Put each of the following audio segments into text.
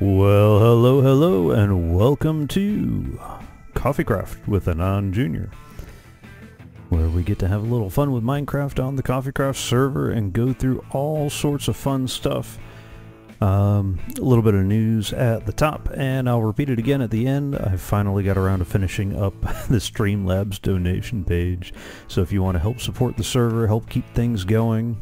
Well, hello, hello, and welcome to Coffeecraft with Anon Jr., where we get to have a little fun with Minecraft on the Coffeecraft server and go through all sorts of fun stuff. Um, a little bit of news at the top, and I'll repeat it again at the end. I finally got around to finishing up the Streamlabs donation page, so if you want to help support the server, help keep things going,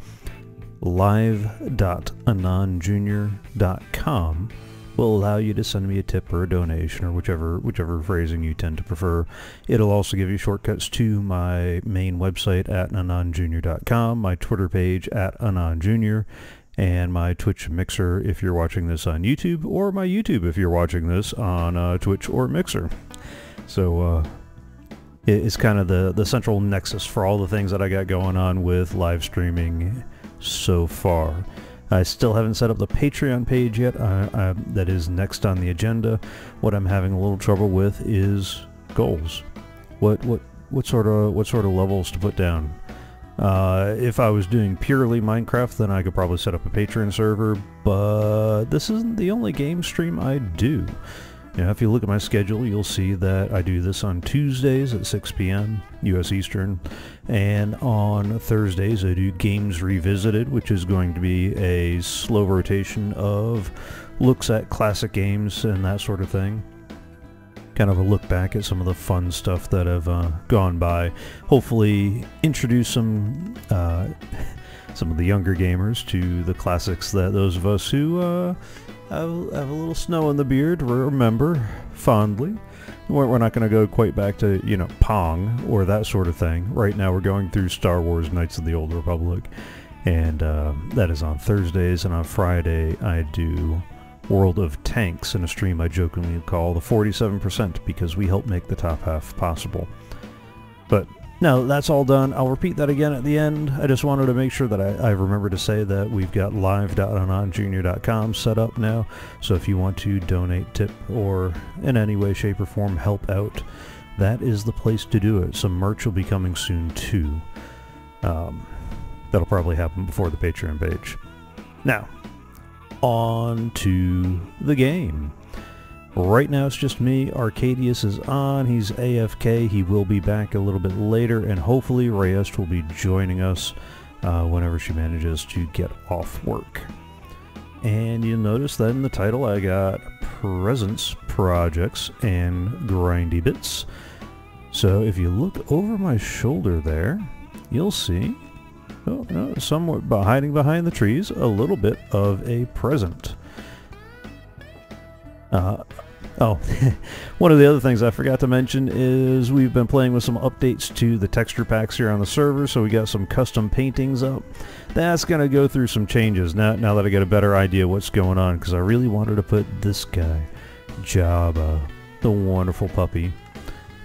live.anonjr.com will allow you to send me a tip or a donation or whichever whichever phrasing you tend to prefer. It'll also give you shortcuts to my main website at anonjr.com, my Twitter page at anonjr, and my Twitch Mixer if you're watching this on YouTube, or my YouTube if you're watching this on uh, Twitch or Mixer. So uh, it's kind of the, the central nexus for all the things that I got going on with live streaming so far. I still haven't set up the Patreon page yet. I, I, that is next on the agenda. What I'm having a little trouble with is goals. What what what sort of what sort of levels to put down? Uh, if I was doing purely Minecraft, then I could probably set up a Patreon server. But this isn't the only game stream I do. Know, if you look at my schedule, you'll see that I do this on Tuesdays at 6 p.m. U.S. Eastern, and on Thursdays I do Games Revisited, which is going to be a slow rotation of looks at classic games and that sort of thing. Kind of a look back at some of the fun stuff that have uh, gone by. Hopefully, introduce some uh, some of the younger gamers to the classics that those of us who uh, have, have a little snow in the beard remember fondly. We're, not going to go quite back to, you know, Pong or that sort of thing. Right now we're going through Star Wars Knights of the Old Republic. And uh, that is on Thursdays. And on Friday I do World of Tanks in a stream I jokingly call the 47% because we help make the top half possible. But no, that's all done. I'll repeat that again at the end. I just wanted to make sure that I, I remember to say that we've got live.anonjr.com set up now. So if you want to donate, tip, or in any way, shape, or form help out, that is the place to do it. Some merch will be coming soon too. Um, that'll probably happen before the Patreon page. Now, on to the game. Right now it's just me. Arcaidius is on. He's AFK. He will be back a little bit later, and hopefully Reyes will be joining us uh, whenever she manages to get off work. And you'll notice that in the title I got Presents, Projects, and Grindy Bits. So if you look over my shoulder there, you'll see, oh, no, somewhat hiding behind the trees, a little bit of a present. Uh, oh, one of the other things I forgot to mention is we've been playing with some updates to the texture packs here on the server, so we got some custom paintings up. That's going to go through some changes now, now that I get a better idea what's going on, because I really wanted to put this guy, Jabba, the wonderful puppy,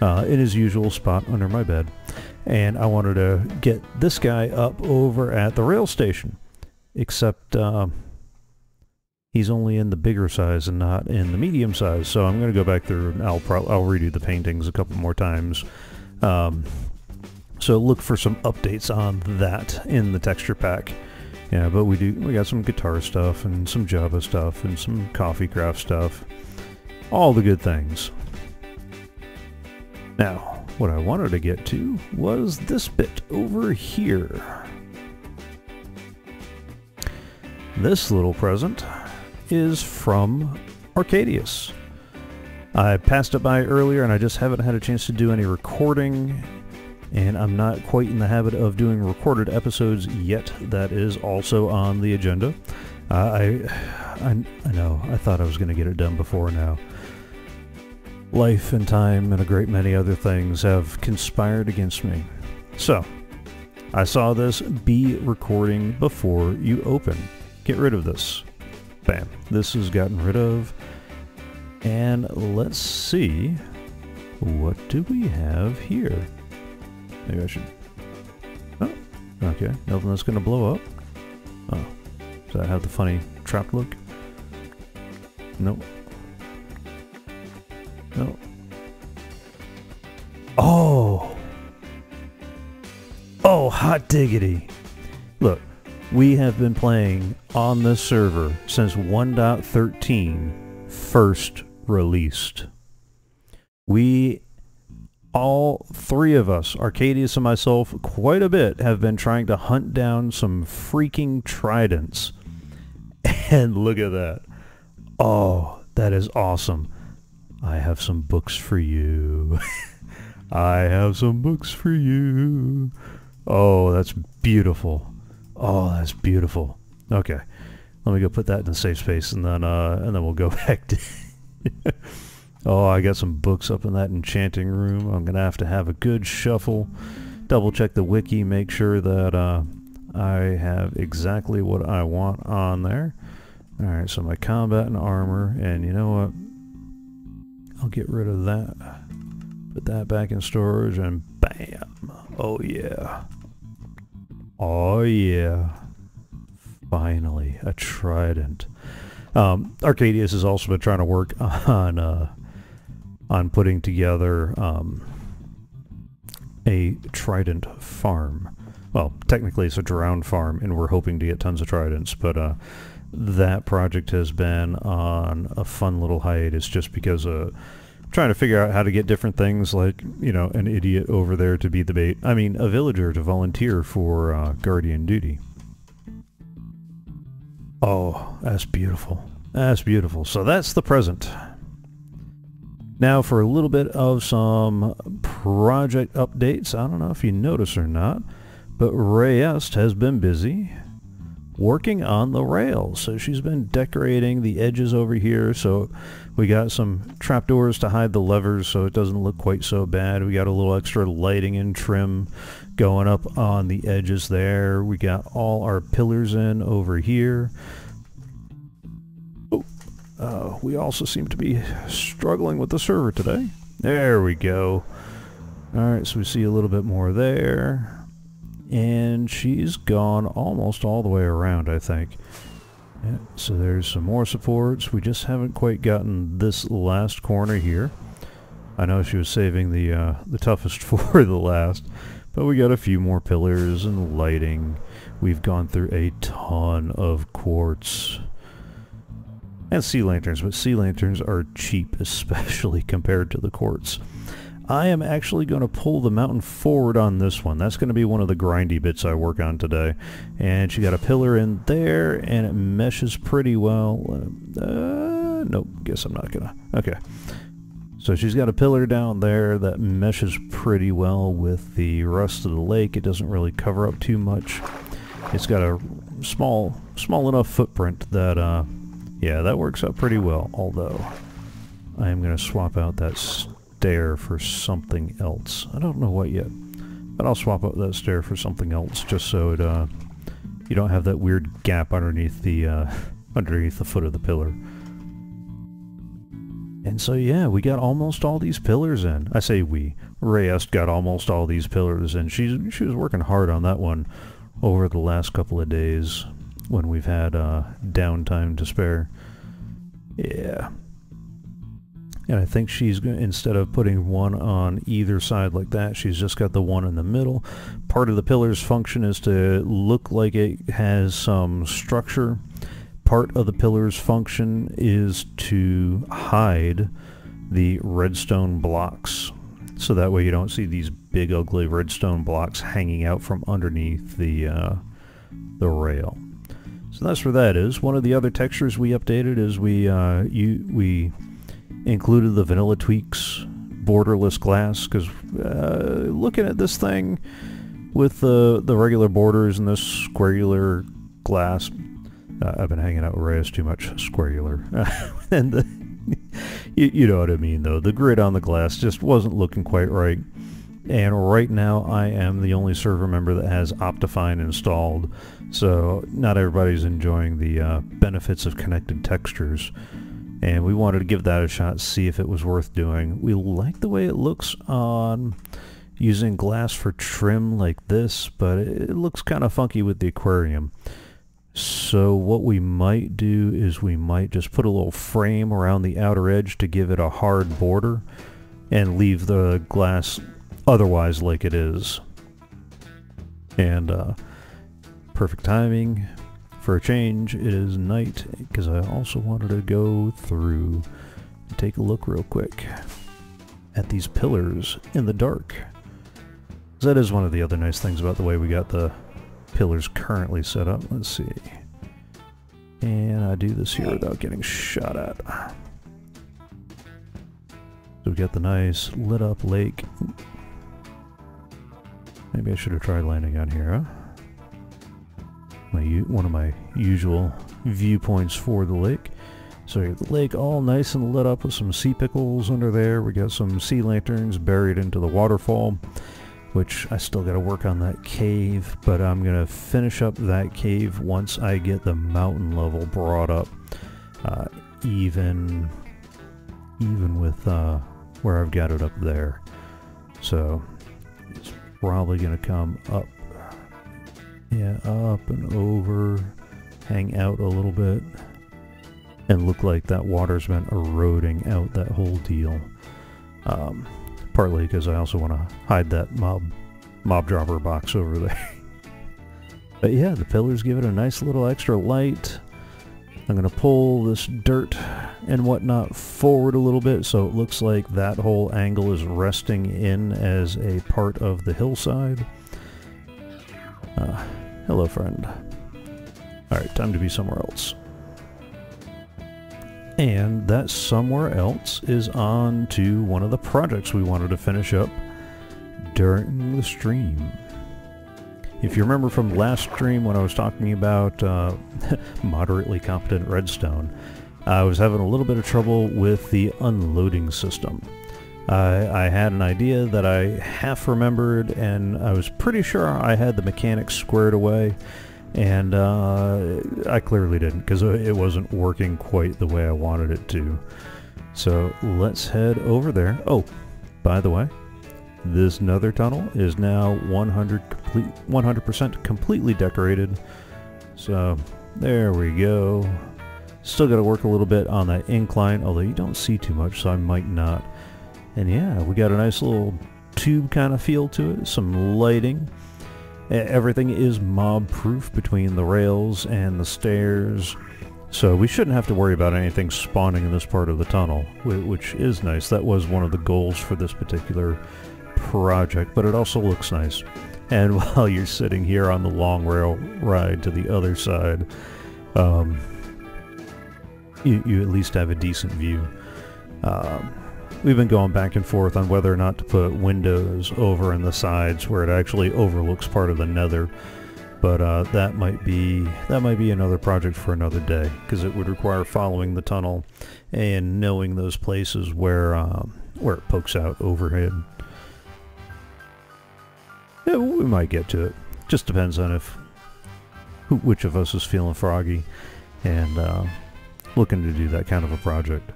uh, in his usual spot under my bed. And I wanted to get this guy up over at the rail station, except... Uh, he's only in the bigger size and not in the medium size. So I'm going to go back through and I'll pro- I'll redo the paintings a couple more times. Um, so look for some updates on that in the texture pack. Yeah, but we do we got some guitar stuff and some Java stuff and some coffee craft stuff. All the good things. Now, what I wanted to get to was this bit over here. This little present is from Arcaidius. I passed it by earlier and I just haven't had a chance to do any recording and I'm not quite in the habit of doing recorded episodes yet. That is also on the agenda. Uh, I, I, I know, I thought I was going to get it done before now. Life and time and a great many other things have conspired against me. So, I saw this be recording before you open. Get rid of this. Bam. This is gotten rid of. And let's see. What do we have here? Maybe I should... Oh, okay. Nothing that's going to blow up. Oh. Does that have the funny trap look? Nope. No. Oh! Oh, hot diggity! Look, we have been playing on this server since 1.13 first released. We all three of us, Arcaidius and myself, quite a bit, have been trying to hunt down some freaking tridents. And look at that. Oh, that is awesome. I have some books for you. I have some books for you. Oh, that's beautiful. Oh, that's beautiful. Okay. Let me go put that in a safe space and then uh and then we'll go back to Oh, I got some books up in that enchanting room. I'm gonna have to have a good shuffle. Double check the wiki, make sure that uh I have exactly what I want on there. Alright, so my combat and armor, and you know what? I'll get rid of that. Put that back in storage, and bam! Oh yeah. Oh yeah. Finally, a trident. Um, Arcaidius has also been trying to work on uh, on putting together um, a trident farm. Well, technically it's a drowned farm, and we're hoping to get tons of tridents, but uh, that project has been on a fun little hiatus just because uh, trying to figure out how to get different things like, you know, an idiot over there to be the bait. I mean, a villager to volunteer for uh, guardian duty. Oh, that's beautiful. That's beautiful. So that's the present. Now for a little bit of some project updates. I don't know if you notice or not, but Reyes has been busy working on the rails. So she's been decorating the edges over here. So we got some trapdoors to hide the levers so it doesn't look quite so bad. We got a little extra lighting and trim going up on the edges there. We got all our pillars in over here. Oh, uh, we also seem to be struggling with the server today. There we go. Alright, so we see a little bit more there and she's gone almost all the way around I think yeah, so there's some more supports. We just haven't quite gotten this last corner here. I know she was saving the uh, the toughest for the last but we got a few more pillars and lighting. We've gone through a ton of quartz and sea lanterns but sea lanterns are cheap especially compared to the quartz I am actually going to pull the mountain forward on this one. That's going to be one of the grindy bits I work on today. And she got a pillar in there, and it meshes pretty well. Uh, nope, guess I'm not going to. Okay. So she's got a pillar down there that meshes pretty well with the rest of the lake. It doesn't really cover up too much. It's got a small, small enough footprint that, uh, yeah, that works out pretty well. Although, I am going to swap out that stair for something else. I don't know what yet. But I'll swap out that stair for something else just so it, uh, you don't have that weird gap underneath the, uh, underneath the foot of the pillar. And so yeah, we got almost all these pillars in. I say we. Reyes got almost all these pillars in. She's, she was working hard on that one over the last couple of days when we've had uh, downtime to spare. Yeah, and I think she's, instead of putting one on either side like that, she's just got the one in the middle. Part of the pillar's function is to look like it has some structure. Part of the pillar's function is to hide the redstone blocks. So that way you don't see these big ugly redstone blocks hanging out from underneath the, uh, the rail. So that's where that is. One of the other textures we updated is we, uh, you, we included the Vanilla Tweaks borderless glass because uh, looking at this thing with the the regular borders and this squarular glass uh, I've been hanging out with Reyes too much squarular and the, you, you know what I mean though. The grid on the glass just wasn't looking quite right. And right now I am the only server member that has Optifine installed. So not everybody's enjoying the uh, benefits of connected textures and we wanted to give that a shot, see if it was worth doing. We like the way it looks on using glass for trim like this, but it looks kind of funky with the aquarium. So what we might do is we might just put a little frame around the outer edge to give it a hard border and leave the glass otherwise like it is. And uh, perfect timing for a change, it is night, because I also wanted to go through and take a look real quick at these pillars in the dark. That is one of the other nice things about the way we got the pillars currently set up. Let's see. And I do this here without getting shot at. So we got the nice lit up lake. Maybe I should have tried landing on here, huh? My one of my usual viewpoints for the lake. So the lake all nice and lit up with some sea pickles under there. We got some sea lanterns buried into the waterfall, which I still got to work on that cave, but I'm going to finish up that cave once I get the mountain level brought up, uh, even, even with uh, where I've got it up there. So it's probably going to come up, yeah, up and over, hang out a little bit and look like that water's been eroding out that whole deal. Um, partly because I also want to hide that mob mob dropper box over there. but yeah, the pillars give it a nice little extra light. I'm going to pull this dirt and whatnot forward a little bit so it looks like that whole angle is resting in as a part of the hillside. Uh, hello, friend. Alright, time to be somewhere else. And that somewhere else is on to one of the projects we wanted to finish up during the stream. If you remember from last stream when I was talking about uh, moderately competent redstone, I was having a little bit of trouble with the unloading system. I had an idea that I half remembered and I was pretty sure I had the mechanics squared away and uh, I clearly didn't because it wasn't working quite the way I wanted it to. So let's head over there. Oh, by the way, this nether tunnel is now 100 complete, 100% completely decorated. So there we go. Still got to work a little bit on that incline, although you don't see too much, so I might not. And yeah, we got a nice little tube kind of feel to it, some lighting. Everything is mob-proof between the rails and the stairs, so we shouldn't have to worry about anything spawning in this part of the tunnel, which is nice. That was one of the goals for this particular project, but it also looks nice. And while you're sitting here on the long rail ride to the other side, um, you, you at least have a decent view. Um, We've been going back and forth on whether or not to put windows over in the sides where it actually overlooks part of the nether. But uh, that might be that might be another project for another day because it would require following the tunnel and knowing those places where um, where it pokes out overhead. Yeah, we might get to it. Just depends on if who, which of us is feeling froggy and uh, looking to do that kind of a project.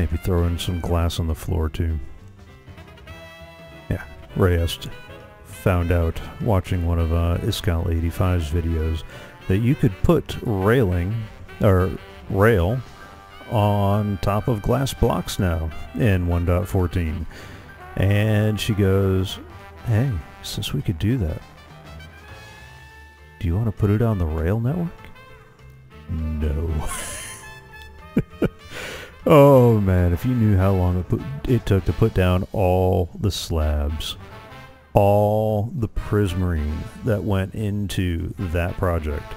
Maybe throw in some glass on the floor too. Yeah, Reyes found out watching one of uh, iskall85's videos that you could put railing or rail on top of glass blocks now in 1.14. And she goes, hey, since we could do that, do you want to put it on the rail network? No. Oh man, if you knew how long it, put, it took to put down all the slabs, all the prismarine that went into that project.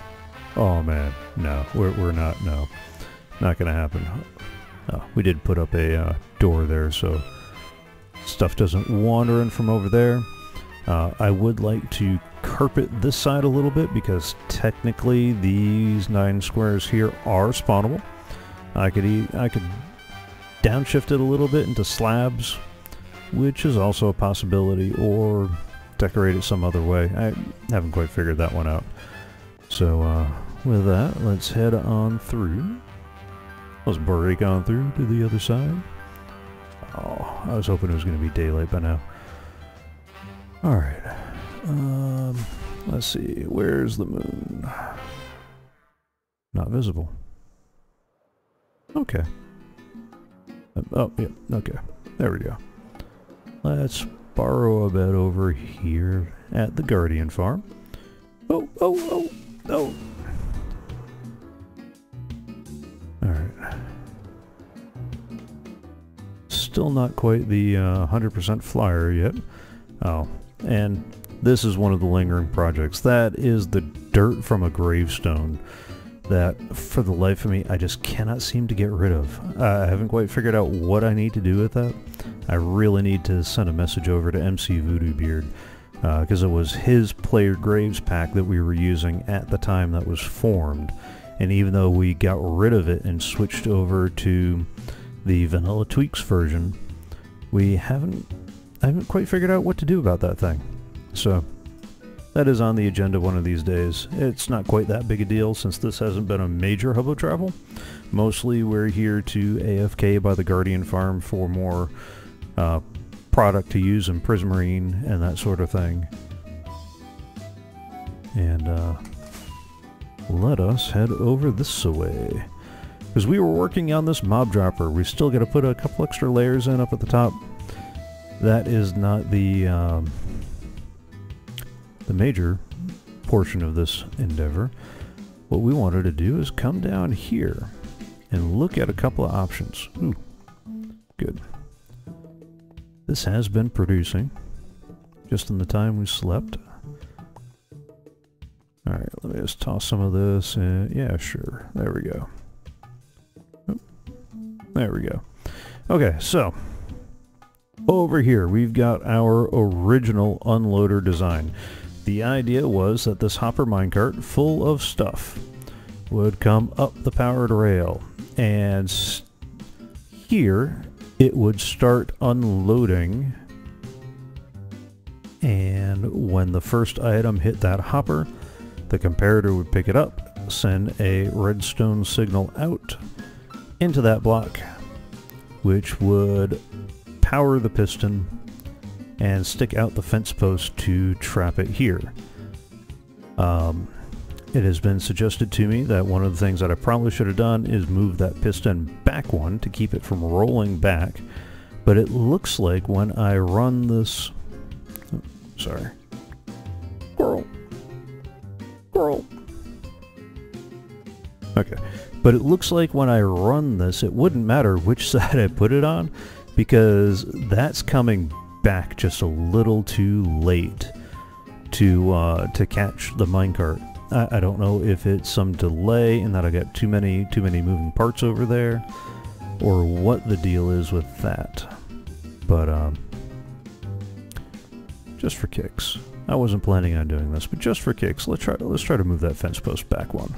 Oh man, no, we're, we're not, no, not gonna happen. Oh, we did put up a uh, door there so stuff doesn't wander in from over there. Uh, I would like to carpet this side a little bit because technically these nine squares here are spawnable. I could eat, I could downshift it a little bit into slabs, which is also a possibility, or decorate it some other way. I haven't quite figured that one out. So uh, with that, let's head on through. Let's break on through to the other side. Oh, I was hoping it was going to be daylight by now. Alright. Um, let's see. Where's the moon? Not visible. Okay. Oh, yeah, okay. There we go. Let's borrow a bed over here at the Guardian Farm. Oh, oh, oh, oh. Alright. Still not quite the uh, 100% flyer yet. Oh, and this is one of the lingering projects. That is the dirt from a gravestone that, for the life of me, I just cannot seem to get rid of. Uh, I haven't quite figured out what I need to do with that. I really need to send a message over to MC Voodoo Beard because uh, it was his Player Graves pack that we were using at the time that was formed. And even though we got rid of it and switched over to the Vanilla Tweaks version, we haven't I haven't quite figured out what to do about that thing. So that is on the agenda one of these days. It's not quite that big a deal since this hasn't been a major hub of travel. Mostly we're here to AFK by the Guardian Farm for more uh, product to use in Prismarine and that sort of thing. And uh, let us head over this way. Because we were working on this mob dropper. We still got to put a couple extra layers in up at the top that is not the um, the major portion of this endeavor. What we wanted to do is come down here and look at a couple of options. Ooh, good. This has been producing just in the time we slept. Alright, let me just toss some of this in. Yeah, sure. There we go. There we go. Okay, so over here, we've got our original unloader design. The idea was that this hopper minecart full of stuff would come up the powered rail and here it would start unloading. And when the first item hit that hopper the comparator would pick it up send a redstone signal out into that block which would power the piston and stick out the fence post to trap it here. Um, it has been suggested to me that one of the things that I probably should have done is move that piston back one to keep it from rolling back. But it looks like when I run this... Oh, sorry. Squirrel. Squirrel. Okay. But it looks like when I run this, it wouldn't matter which side I put it on because that's coming back just a little too late to uh, to catch the minecart. I, I don't know if it's some delay and that I got too many too many moving parts over there, or what the deal is with that. But um, just for kicks, I wasn't planning on doing this, but just for kicks, let's try let's try to move that fence post back one.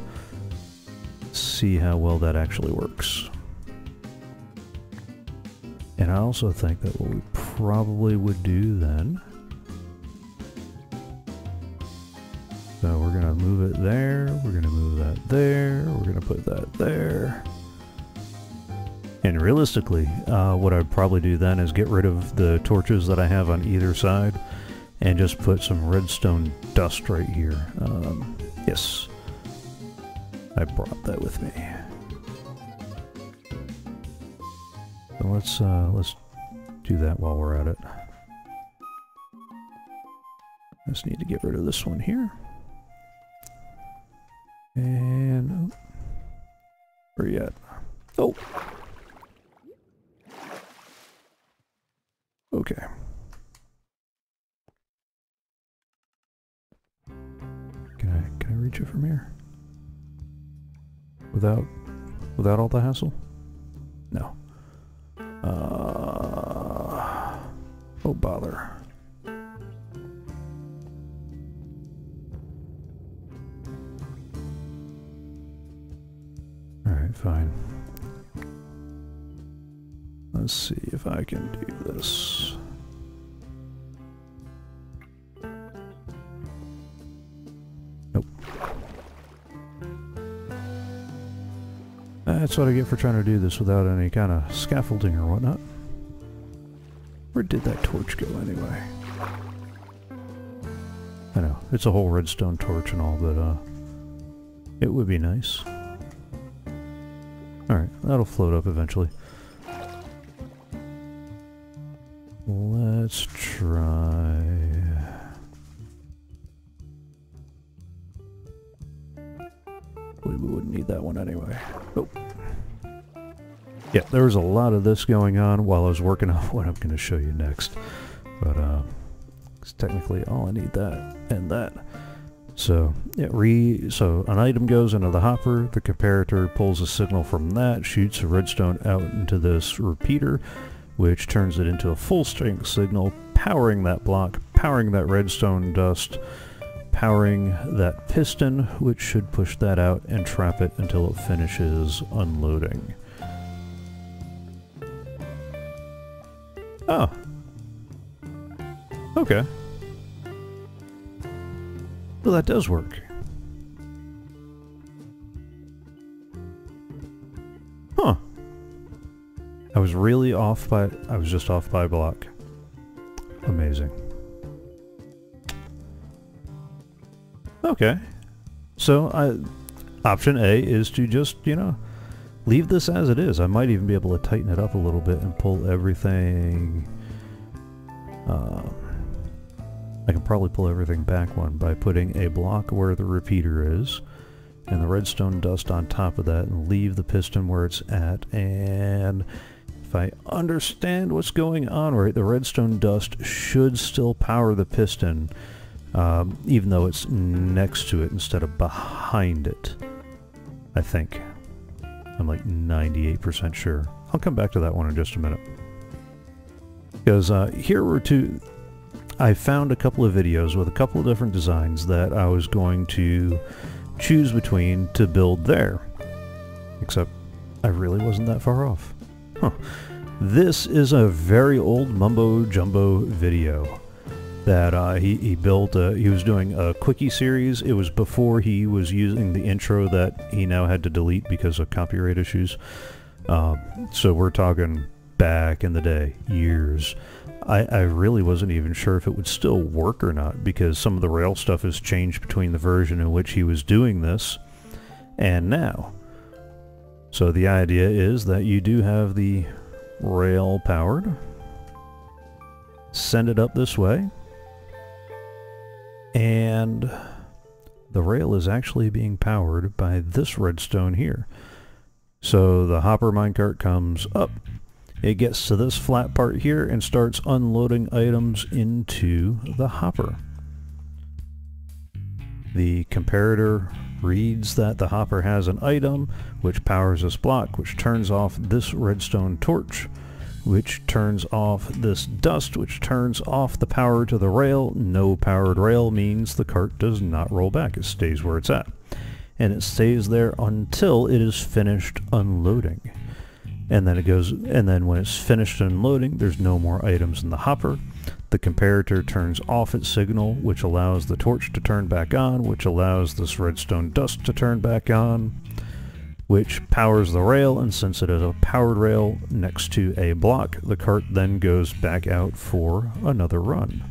See how well that actually works. And I also think that what we probably would do then So we're going to move it there, we're going to move that there, we're going to put that there. And realistically, uh, what I'd probably do then is get rid of the torches that I have on either side and just put some redstone dust right here. Um, yes, I brought that with me. Let's uh, let's do that while we're at it. Just need to get rid of this one here. And oh, where at? Oh. Okay. Can I can I reach it from here? Without without all the hassle? No. Uh, oh, bother. Alright, fine. Let's see if I can do this. That's what I get for trying to do this without any kind of scaffolding or whatnot. Where did that torch go anyway? I know, it's a whole redstone torch and all, but uh, it would be nice. Alright, that'll float up eventually. Let's try... we wouldn't need that one anyway. Oh yeah, there was a lot of this going on while I was working on what I'm going to show you next. But uh, it's technically all I need that and that. So yeah, re so an item goes into the hopper, the comparator pulls a signal from that, shoots a redstone out into this repeater, which turns it into a full strength signal, powering that block, powering that redstone dust, powering that piston, which should push that out and trap it until it finishes unloading. Oh. Okay. Well, that does work. Huh. I was really off by... I was just off by a block. Amazing. Okay. So, I, option A is to just, you know, leave this as it is. I might even be able to tighten it up a little bit and pull everything... Uh, I can probably pull everything back one by putting a block where the repeater is and the redstone dust on top of that and leave the piston where it's at and if I understand what's going on right the redstone dust should still power the piston um, even though it's next to it instead of behind it I think I'm like 98% sure I'll come back to that one in just a minute because uh, here were two I found a couple of videos with a couple of different designs that I was going to choose between to build there. Except I really wasn't that far off. Huh. This is a very old Mumbo Jumbo video that uh, he, he built. Uh, he was doing a quickie series. It was before he was using the intro that he now had to delete because of copyright issues. Uh, so we're talking back in the day, years. I, I really wasn't even sure if it would still work or not because some of the rail stuff has changed between the version in which he was doing this and now. So the idea is that you do have the rail powered. Send it up this way. And the rail is actually being powered by this redstone here. So the hopper minecart comes up it gets to this flat part here and starts unloading items into the hopper. The comparator reads that the hopper has an item which powers this block which turns off this redstone torch which turns off this dust which turns off the power to the rail. No powered rail means the cart does not roll back. It stays where it's at. And it stays there until it is finished unloading and then it goes and then when it's finished unloading there's no more items in the hopper the comparator turns off its signal which allows the torch to turn back on which allows this redstone dust to turn back on which powers the rail and since it is a powered rail next to a block the cart then goes back out for another run.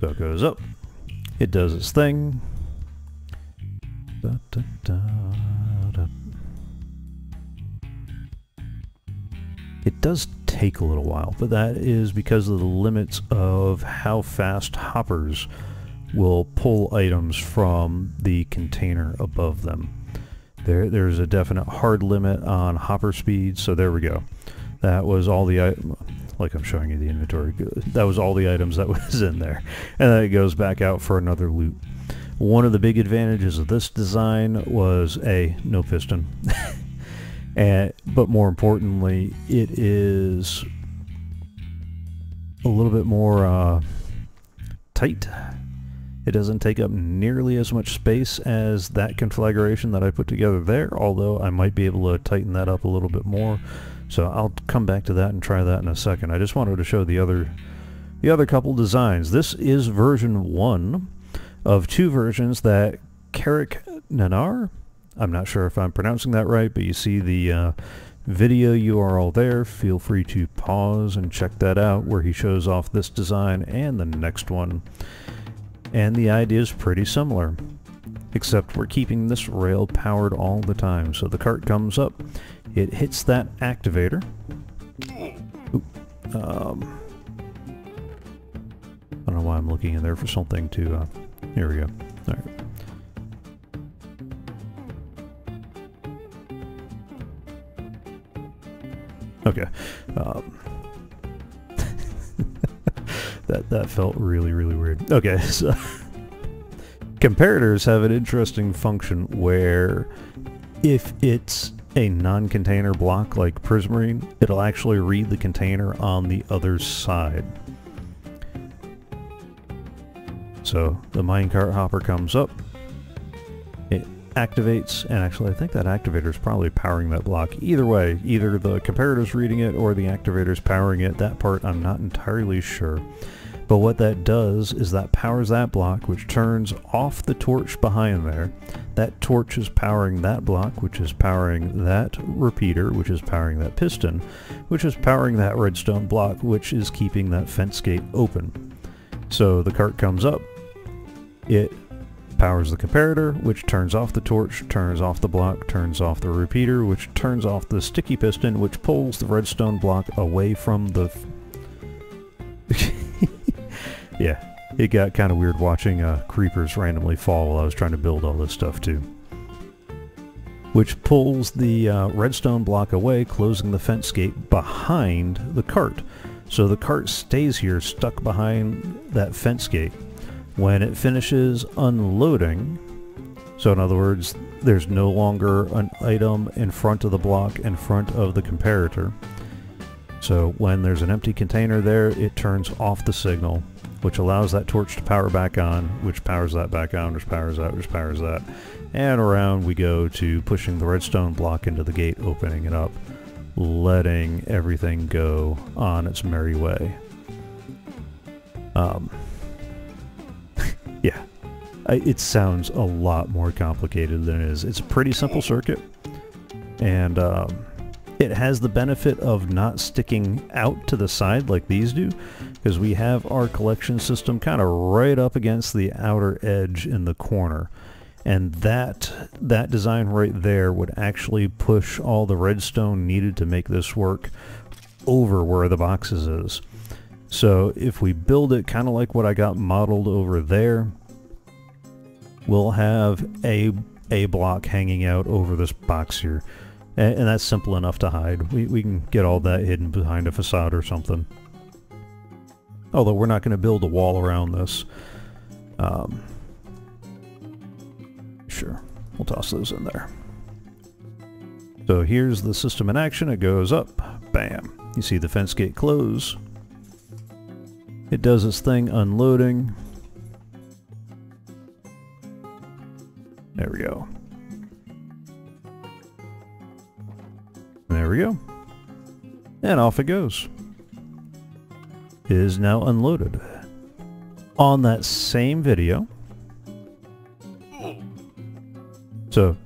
So it goes up. It does its thing. Da, da, da. It does take a little while, but that is because of the limits of how fast hoppers will pull items from the container above them. There, there's a definite hard limit on hopper speed, so there we go. That was all the, like I'm showing you the inventory, that was all the items that was in there. And then it goes back out for another loot. One of the big advantages of this design was A, no piston. And, but more importantly, it is a little bit more uh, tight. It doesn't take up nearly as much space as that conflagration that I put together there, although I might be able to tighten that up a little bit more. So I'll come back to that and try that in a second. I just wanted to show the other the other couple designs. This is version one of two versions that Carrec Nannar I'm not sure if I'm pronouncing that right, but you see the uh, video URL there. Feel free to pause and check that out where he shows off this design and the next one. And the idea is pretty similar, except we're keeping this rail powered all the time. So the cart comes up, it hits that activator. um, I don't know why I'm looking in there for something to, uh, here we go. All right. Okay. Um, that that felt really really weird. Okay, so comparators have an interesting function where if it's a non-container block like Prismarine, it'll actually read the container on the other side. So the minecart hopper comes up, it activates, and actually I think that activator is probably powering that block. Either way, either the comparator's reading it or the activator's powering it. That part I'm not entirely sure. But what that does is that powers that block, which turns off the torch behind there. That torch is powering that block, which is powering that repeater, which is powering that piston, which is powering that redstone block, which is keeping that fence gate open. So the cart comes up, it powers the comparator, which turns off the torch, turns off the block, turns off the repeater, which turns off the sticky piston, which pulls the redstone block away from the... yeah, it got kind of weird watching uh, creepers randomly fall while I was trying to build all this stuff too. Which pulls the uh, redstone block away, closing the fence gate behind the cart. So the cart stays here stuck behind that fence gate. When it finishes unloading, so in other words, there's no longer an item in front of the block in front of the comparator. So when there's an empty container there, it turns off the signal, which allows that torch to power back on, which powers that back on, which powers that, which powers that. And around we go to pushing the redstone block into the gate, opening it up, letting everything go on its merry way. Um, yeah, I, it sounds a lot more complicated than it is. It's a pretty simple circuit, and um, it has the benefit of not sticking out to the side like these do, because we have our collection system kind of right up against the outer edge in the corner. And that, that design right there would actually push all the redstone needed to make this work over where the boxes is. So if we build it kind of like what I got modeled over there, we'll have a, a block hanging out over this box here. And, and that's simple enough to hide. We, we can get all that hidden behind a facade or something. Although we're not going to build a wall around this. Um, sure, we'll toss those in there. So here's the system in action. It goes up. Bam. You see the fence gate close. It does its thing unloading. There we go. There we go. And off it goes. Is now unloaded. On that same video. So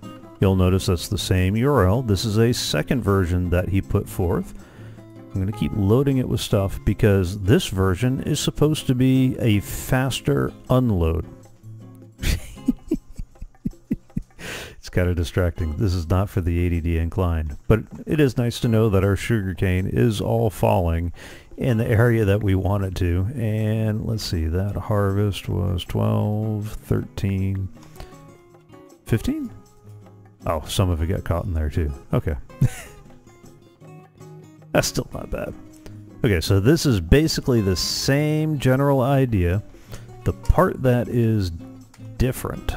you'll notice that's the same URL. This is a second version that he put forth. I'm going to keep loading it with stuff because this version is supposed to be a faster unload. it's kind of distracting. This is not for the ADD inclined, but it is nice to know that our sugarcane is all falling in the area that we want it to. And let's see, that harvest was 12, 13, 15? Oh, some of it got caught in there too. Okay. That's still not bad. Okay, so this is basically the same general idea. The part that is different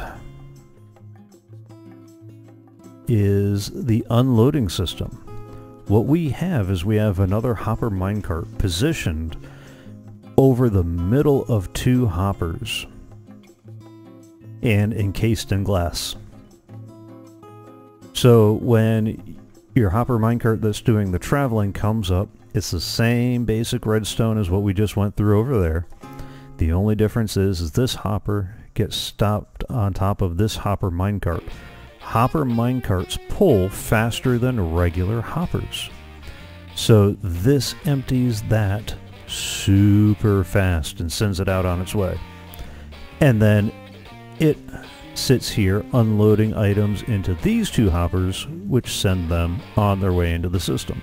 is the unloading system. What we have is we have another hopper minecart positioned over the middle of two hoppers and encased in glass. So when your hopper minecart that's doing the traveling comes up. It's the same basic redstone as what we just went through over there. The only difference is, is this hopper gets stopped on top of this hopper minecart. Hopper minecarts pull faster than regular hoppers. So this empties that super fast and sends it out on its way. And then it sits here unloading items into these two hoppers, which send them on their way into the system,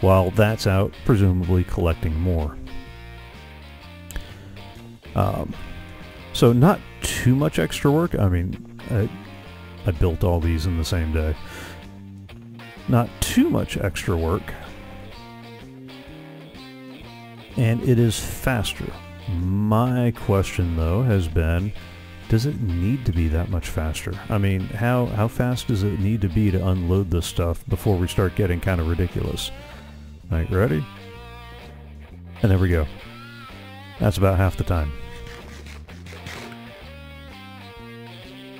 while that's out presumably collecting more. Um, so not too much extra work. I mean, I, I built all these in the same day. Not too much extra work. and it is faster. My question though has been, does it need to be that much faster? I mean, how, how fast does it need to be to unload this stuff before we start getting kind of ridiculous? Alright, ready? And there we go. That's about half the time.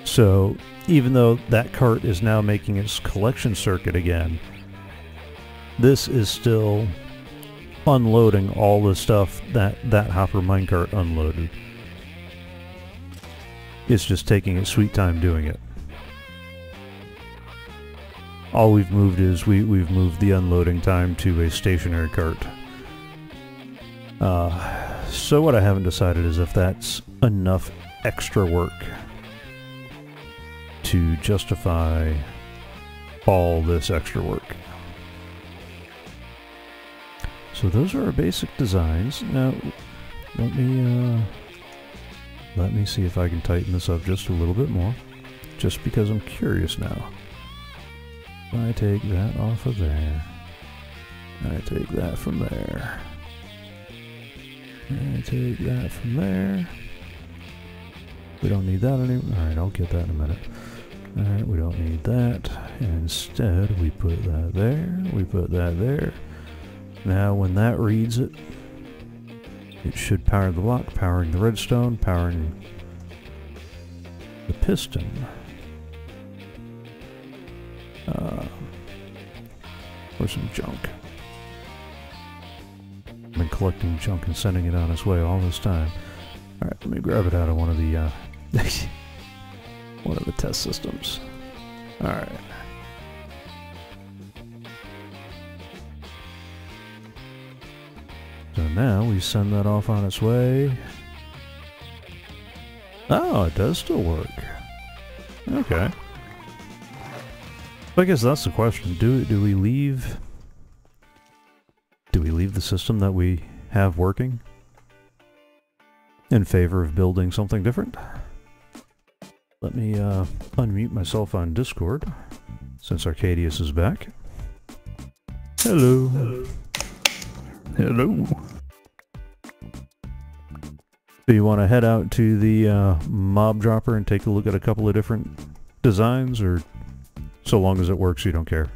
So, even though that cart is now making its collection circuit again, this is still unloading all the stuff that that hopper minecart unloaded. It's just taking its sweet time doing it. All we've moved is we, we've moved the unloading time to a stationary cart. Uh, so what I haven't decided is if that's enough extra work to justify all this extra work. So those are our basic designs. Now, let me, uh, let me see if I can tighten this up just a little bit more, just because I'm curious now. I take that off of there. I take that from there. I take that from there. We don't need that anymore. Alright, I'll get that in a minute. Alright, we don't need that. instead, we put that there. We put that there. Now, when that reads it, it should power the lock, powering the redstone, powering the piston. Uh, or some junk. I've been collecting junk and sending it on its way all this time. Alright, let me grab it out of one of the, uh, one of the test systems. Alright. So now we send that off on its way. Oh, it does still work. Okay. I guess that's the question. Do do we leave do we leave the system that we have working in favor of building something different? Let me uh, unmute myself on Discord since Arcaidius is back. Hello. Hello. Hello. Do you want to head out to the uh, mob dropper and take a look at a couple of different designs, or so long as it works, you don't care?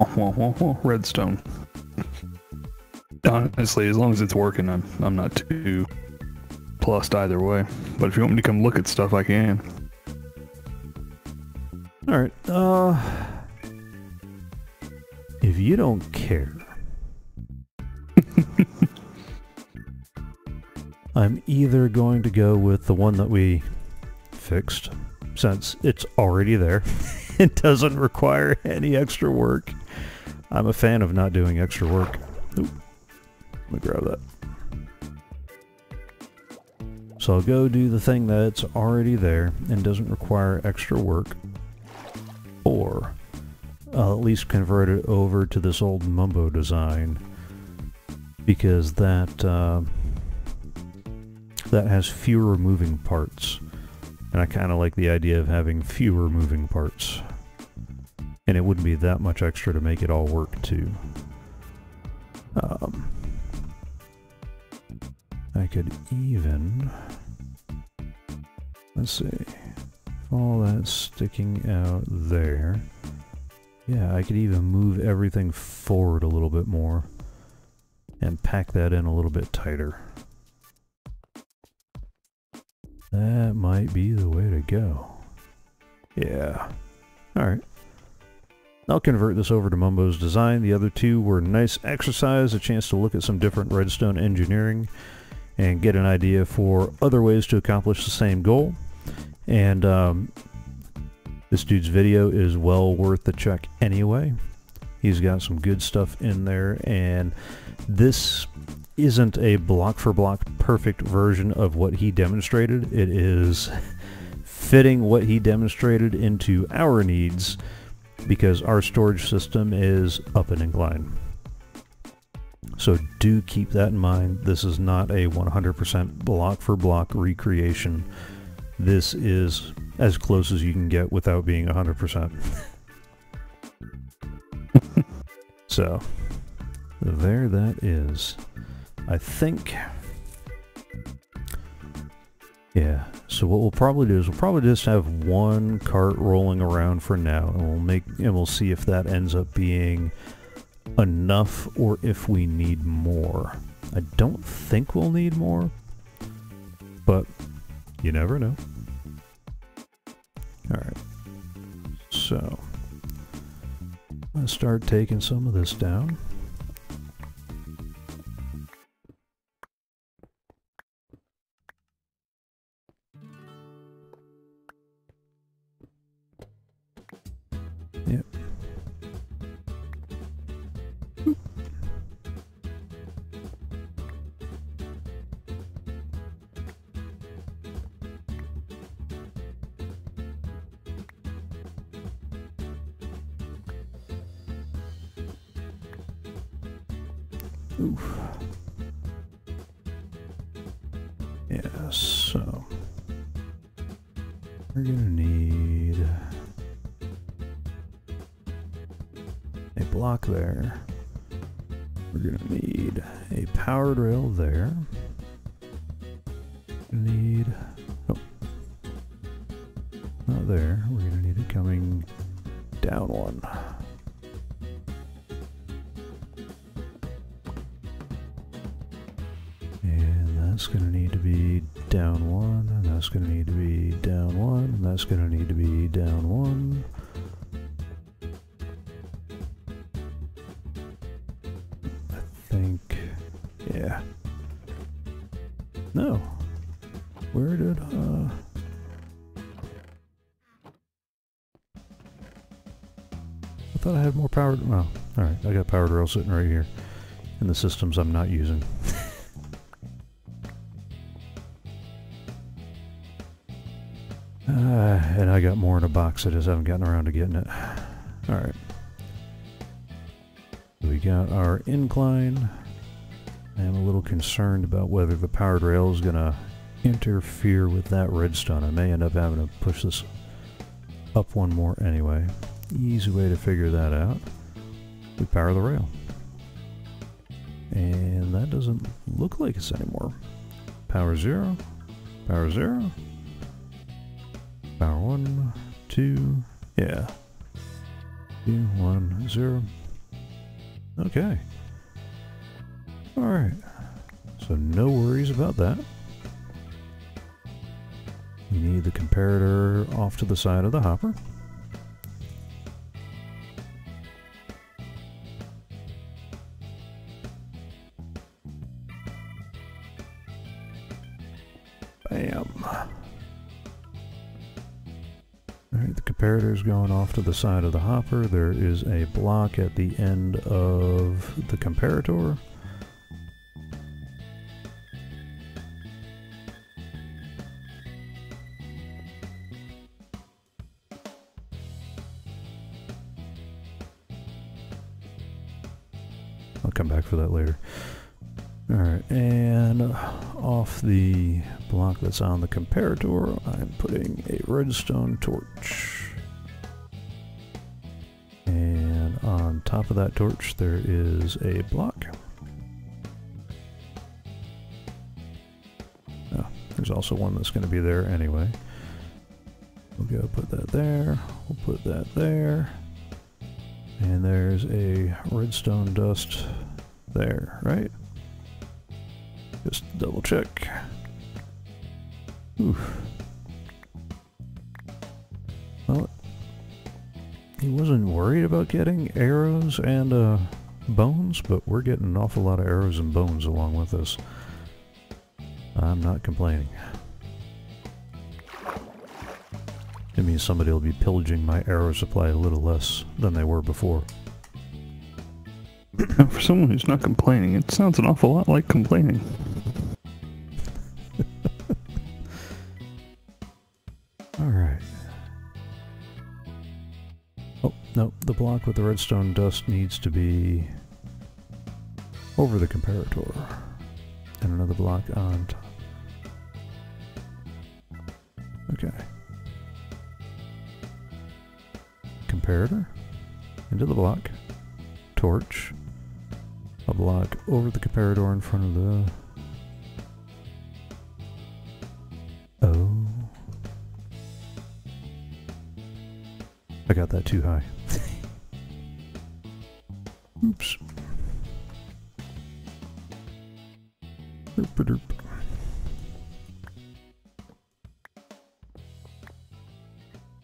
Redstone. Honestly, as long as it's working, I'm I'm not too plussed either way. But if you want me to come look at stuff, I can. Alright, uh... If you don't care... I'm either going to go with the one that we fixed, since it's already there. it doesn't require any extra work. I'm a fan of not doing extra work. Oop. Let me grab that. So I'll go do the thing that's already there and doesn't require extra work. Or I'll at least convert it over to this old Mumbo design because that uh, that has fewer moving parts. And I kind of like the idea of having fewer moving parts. And it wouldn't be that much extra to make it all work too. Um, I could even, let's see, all that's sticking out there. Yeah, I could even move everything forward a little bit more and pack that in a little bit tighter. That might be the way to go. Yeah. Alright. I'll convert this over to Mumbo's design. The other two were nice exercise, a chance to look at some different redstone engineering and get an idea for other ways to accomplish the same goal. And um, this dude's video is well worth the check anyway. He's got some good stuff in there, and this isn't a block for block perfect version of what he demonstrated. It is fitting what he demonstrated into our needs because our storage system is up an incline. So do keep that in mind. This is not a 100% block for block recreation. This is as close as you can get without being 100%. so, there that is. I think... Yeah, so what we'll probably do is we'll probably just have one cart rolling around for now, and we'll make and we'll see if that ends up being enough or if we need more. I don't think we'll need more, but you never know. Alright, so let's start taking some of this down. We're gonna need a block there. We're gonna need a powered rail there. Need oh not there. We're gonna need it coming down one. And that's to need to be down one, and that's going to need to be down one, and that's going to need to be down one. I think, yeah. No. Where did, uh... I thought I had more power. Well, alright, I got powered rail sitting right here in the systems I'm not using. got more in a box. I just haven't gotten around to getting it. Alright. We got our incline. I'm a little concerned about whether the powered rail is going to interfere with that redstone. I may end up having to push this up one more anyway. Easy way to figure that out. We power the rail. And that doesn't look like it's anymore. Power zero. Power zero. One, two, yeah. Two, one, zero. Okay. Alright. So no worries about that. We need the comparator off to the side of the hopper. Going off to the side of the hopper. There is a block at the end of the comparator. I'll come back for that later. Alright, and off the block that's on the comparator, I'm putting a redstone torch. Top of that torch, there is a block. Oh, there's also one that's going to be there anyway. We'll go put that there, we'll put that there. And there's a redstone dust there, right? Just double check. Oof. He wasn't worried about getting arrows and uh, bones, but we're getting an awful lot of arrows and bones along with this. I'm not complaining. It means somebody will be pillaging my arrow supply a little less than they were before. For someone who's not complaining, it sounds an awful lot like complaining. Block with the redstone dust needs to be over the comparator. And another block on top. Okay. Comparator. Into the block. Torch. A block over the comparator in front of the... Oh. I got that too high.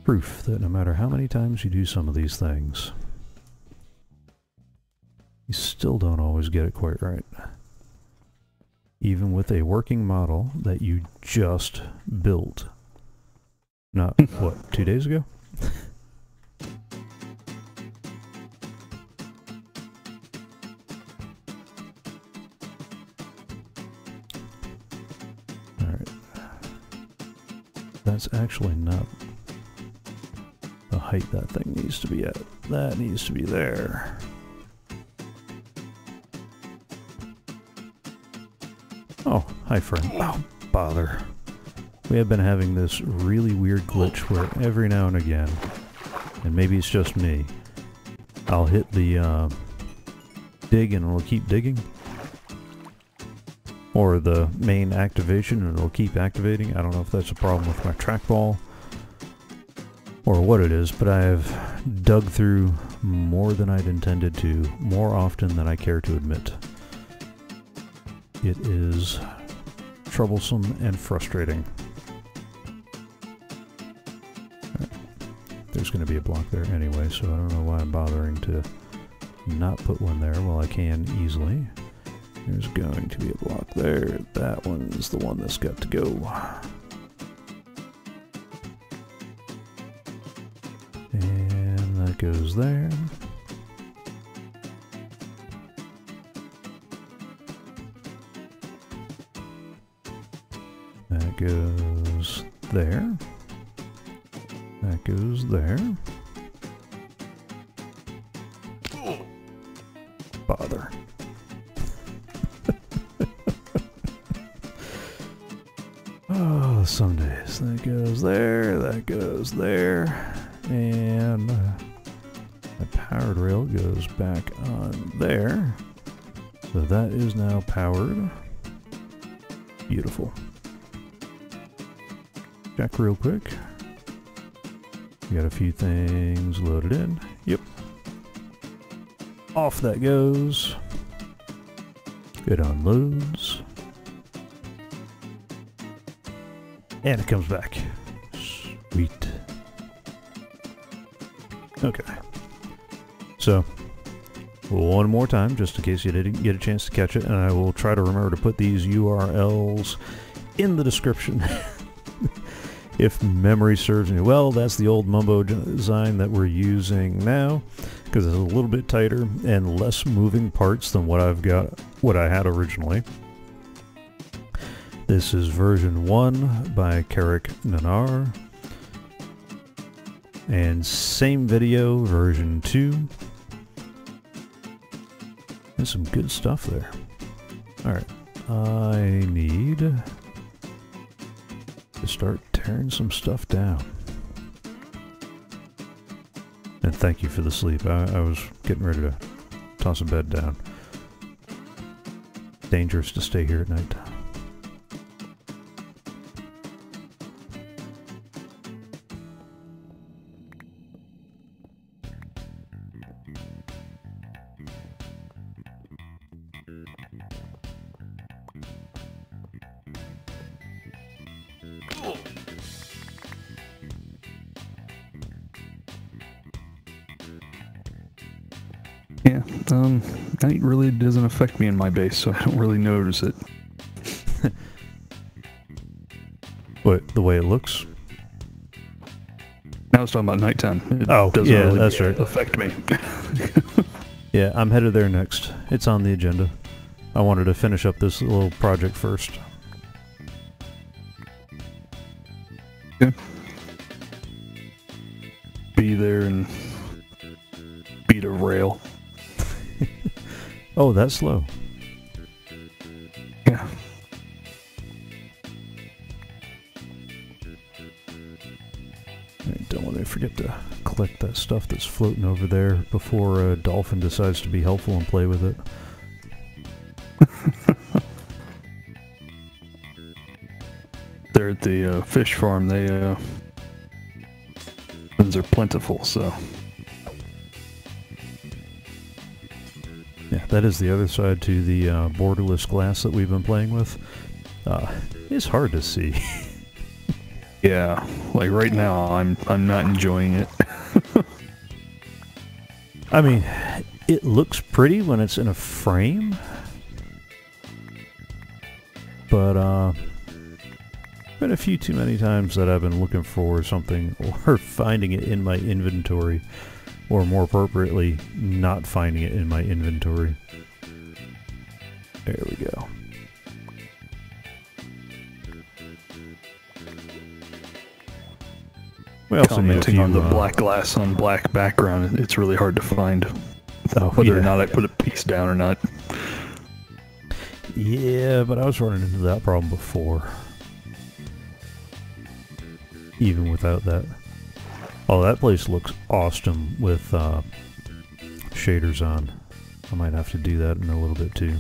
Proof that no matter how many times you do some of these things, you still don't always get it quite right. Even with a working model that you just built. Not, what, two days ago? Alright. That's actually not height that thing needs to be at. That needs to be there. Oh, hi friend. Oh, bother. We have been having this really weird glitch where every now and again, and maybe it's just me, I'll hit the uh, dig and it'll keep digging. Or the main activation and it'll keep activating. I don't know if that's a problem with my trackball or what it is, but I have dug through more than I'd intended to, more often than I care to admit. It is troublesome and frustrating. There's going to be a block there anyway, so I don't know why I'm bothering to not put one there while I can easily. There's going to be a block there. That one's the one that's got to go. Goes there. That goes there. That goes there. Powered. Beautiful. Check real quick. We got a few things loaded in. Yep. Off that goes. It unloads. And it comes back. Sweet. Okay. So, one more time, just in case you didn't get a chance to catch it, and I will try to remember to put these URLs in the description. if memory serves me well, that's the old Mumbo design that we're using now because it's a little bit tighter and less moving parts than what I've got, what I had originally. This is version 1 by Carrec Nannar. And same video, version 2. There's some good stuff there. Alright, I need to start tearing some stuff down. And thank you for the sleep. I, I was getting ready to toss a bed down. Dangerous to stay here at night. Really doesn't affect me in my base, so I don't really notice it. but the way it looks? Now I was talking about nighttime. It Oh, doesn't yeah, really that's right. affect me. Yeah, I'm headed there next. It's on the agenda. I wanted to finish up this little project first. Be there and beat a rail. Oh, that's slow. Yeah. I don't want to forget to collect that stuff that's floating over there before a dolphin decides to be helpful and play with it. They're at the uh, fish farm. They uh, are plentiful, so. That is the other side to the uh, borderless glass that we've been playing with. Uh, it's hard to see. yeah, like right now, I'm I'm not enjoying it. I mean, it looks pretty when it's in a frame, but uh, been a few too many times that I've been looking for something or finding it in my inventory, or more appropriately, not finding it in my inventory. There we go. We also Commenting few, on the uh, black glass on black background, it's really hard to find Oh, whether yeah. or not I put a piece down or not. Yeah, but I was running into that problem before. Even without that. Oh, that place looks awesome with uh, shaders on. I might have to do that in a little bit too.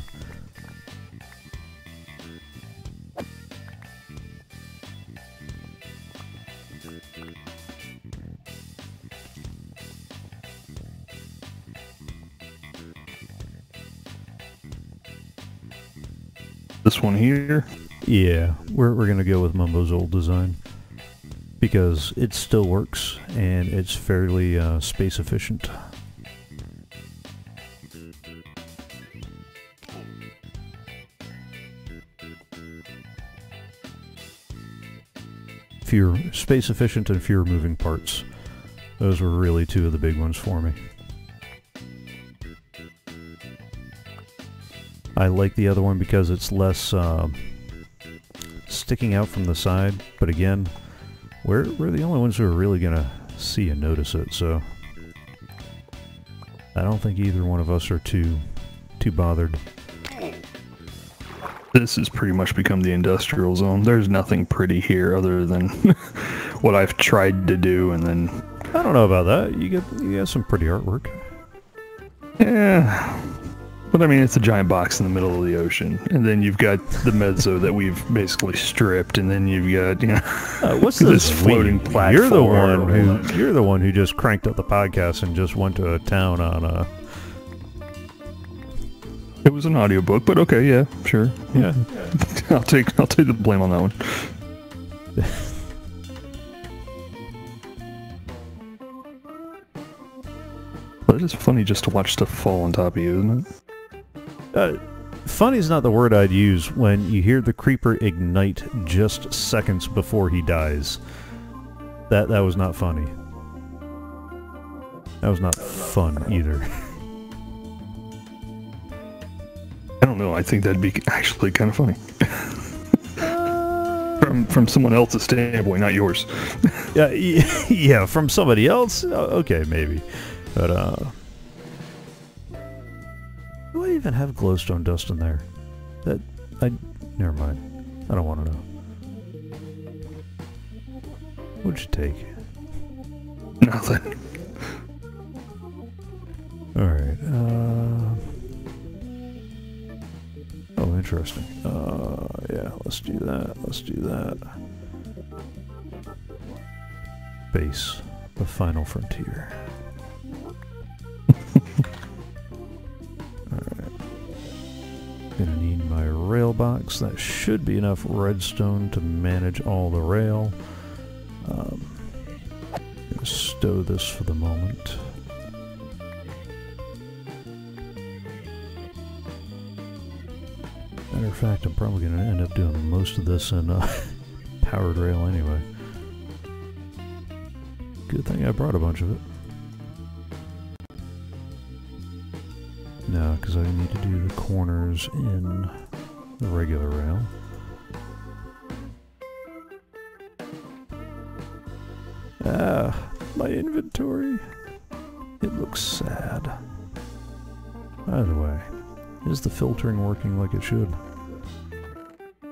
This one here, Yeah, we're, we're going to go with Mumbo's old design. Because it still works and it's fairly uh, space efficient. Fewer space efficient and fewer moving parts. Those were really two of the big ones for me. I like the other one because it's less uh, sticking out from the side. But again, we're we're the only ones who are really gonna see and notice it. So I don't think either one of us are too too bothered. this has pretty much become the industrial zone. There's nothing pretty here other than what I've tried to do, and then I don't know about that. You get you got some pretty artwork. yeah. But I mean, it's a giant box in the middle of the ocean, and then you've got the mezzo that we've basically stripped, and then you've got you know Uh, what's This this, floating we? You're the one platform. who you're the one who just cranked up the podcast and just went to a town on a it was an audiobook, but okay, yeah, sure, yeah. I'll take I'll take the blame on that one. But it is funny just to watch stuff fall on top of you, isn't it? Uh, funny is not the word I'd use when you hear the creeper ignite just seconds before he dies. That that was not funny. That was not fun either. I don't know. I think that'd be actually kind of funny. from from someone else's standpoint, not yours. yeah, yeah, from somebody else. Okay, maybe, but uh, even have glowstone dust in there? That I never mind. I don't want to know. What'd you take? Nothing. All right. Uh, oh, interesting. Uh, yeah, let's do that. Let's do that. Base, the final frontier. Rail box. That should be enough redstone to manage all the rail. Um, stow this for the moment. Matter of fact, I'm probably going to end up doing most of this in uh, powered rail anyway. Good thing I brought a bunch of it. No, because I need to do the corners in the regular rail. Ah, my inventory. It looks sad. By the way, is the filtering working like it should?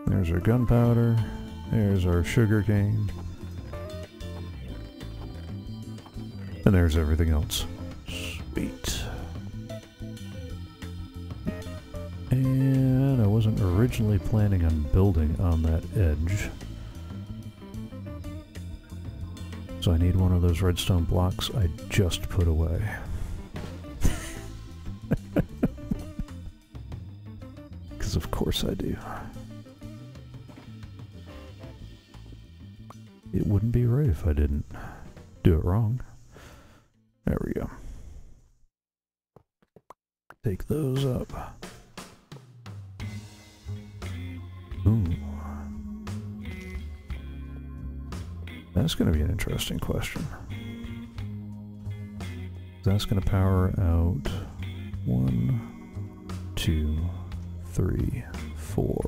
There's our gunpowder. There's our sugar cane. And there's everything else. Sweet. Originally planning on building on that edge. So I need one of those redstone blocks I just put away. Because of course I do. It wouldn't be right if I didn't do it wrong. There we go. Take those up. That's going to be an interesting question. That's going to power out one, two, three, four,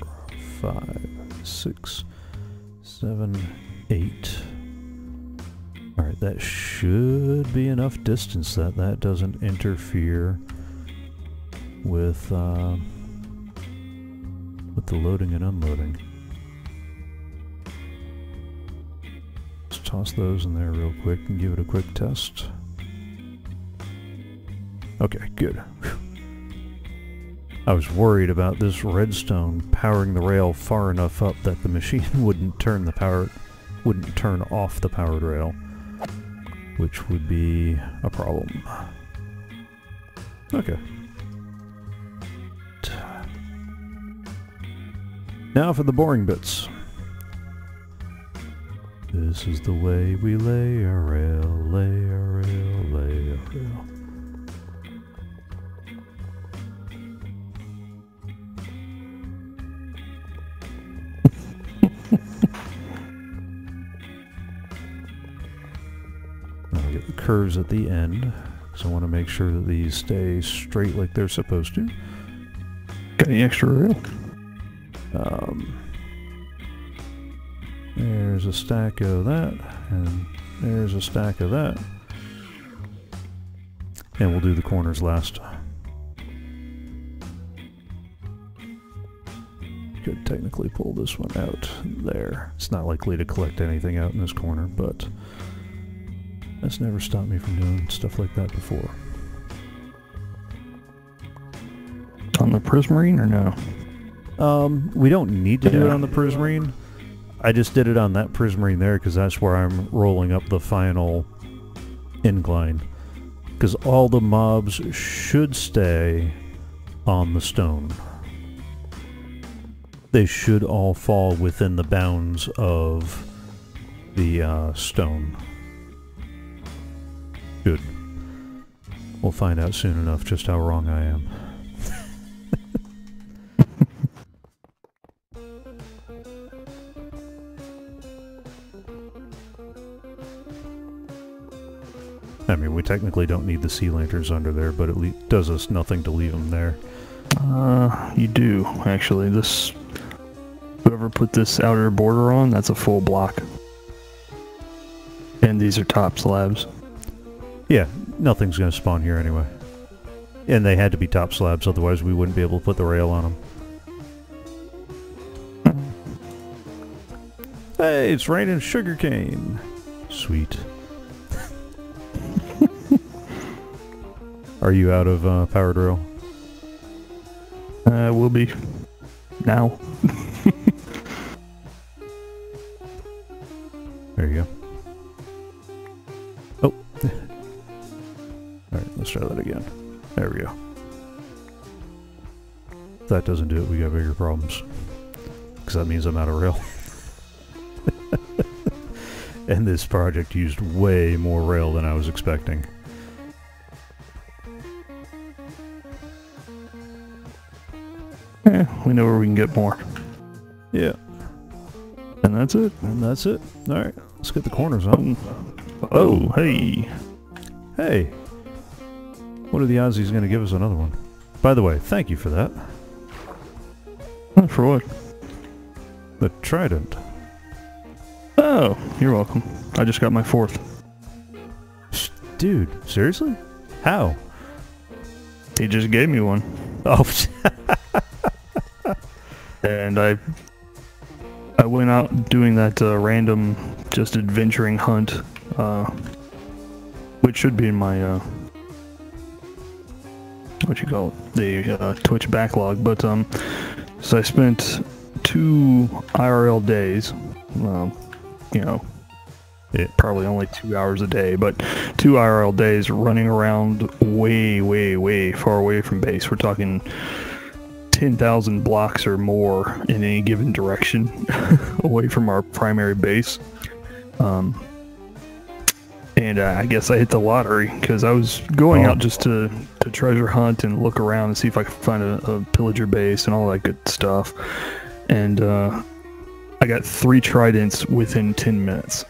five, six, seven, eight. Alright, that should be enough distance that that doesn't interfere with, uh, with the loading and unloading. Toss those in there real quick and give it a quick test. Okay, good. I was worried about this redstone powering the rail far enough up that the machine wouldn't turn the power wouldn't turn off the powered rail, which would be a problem. Okay. Now for the boring bits. This is the way we lay our rail, lay our rail, lay our rail. I'll get the curves at the end, because I want to make sure that these stay straight like they're supposed to. Got any extra rail? Um, there's a stack of that, and there's a stack of that. And we'll do the corners last. Could technically pull this one out there. It's not likely to collect anything out in this corner, but that's never stopped me from doing stuff like that before. On the Prismarine or no? Um, we don't need to do it on the Prismarine. I just did it on that Prismarine there because that's where I'm rolling up the final incline. Because all the mobs should stay on the stone. They should all fall within the bounds of the uh, stone. Good. We'll find out soon enough just how wrong I am. I mean, we technically don't need the sea lanterns under there, but it le- does us nothing to leave them there. Uh, you do, actually. This... Whoever put this outer border on, that's a full block. And these are top slabs. Yeah, nothing's going to spawn here anyway. And they had to be top slabs, otherwise we wouldn't be able to put the rail on them. Hey, it's raining sugarcane. Sweet. Are you out of uh, powered rail? Uh, will be. Now. There you go. Oh. Alright, let's try that again. There we go. If that doesn't do it, we got bigger problems. Because that means I'm out of rail. and this project used way more rail than I was expecting. Eh, we know where we can get more. Yeah. And that's it. And that's it. Alright, let's get the corners on. Oh, hey. Hey! What are the odds he's going to give us another one? By the way, thank you for that. For what? The trident. Oh, you're welcome. I just got my fourth. Dude, seriously? How? He just gave me one. Oh, And I I went out doing that uh, random just adventuring hunt, uh, which should be in my uh, what you call it, the uh, Twitch backlog. But um, so I spent two IRL days, um, you know, it probably only two hours a day, but two IRL days running around way, way, way far away from base. We're talking 10,000 blocks or more in any given direction away from our primary base. Um, and uh, I guess I hit the lottery because I was going Oh. out just to, to treasure hunt and look around and see if I could find a, a pillager base and all that good stuff. And uh, I got three tridents within 10 minutes.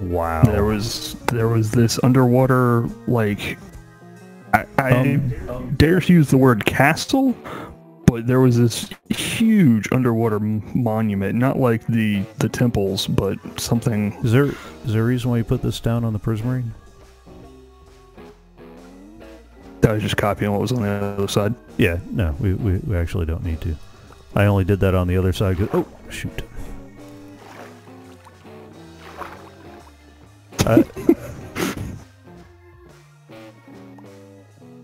Wow. There was there was this underwater like I, I Um, dare to use the word castle, but there was this huge underwater monument, not like the the temples, but something. Is there is there a reason why you put this down on the Prismarine? I was just copying what was on the other side. Yeah, no, we, we, we actually don't need to. I only did that on the other side because... oh, shoot. I,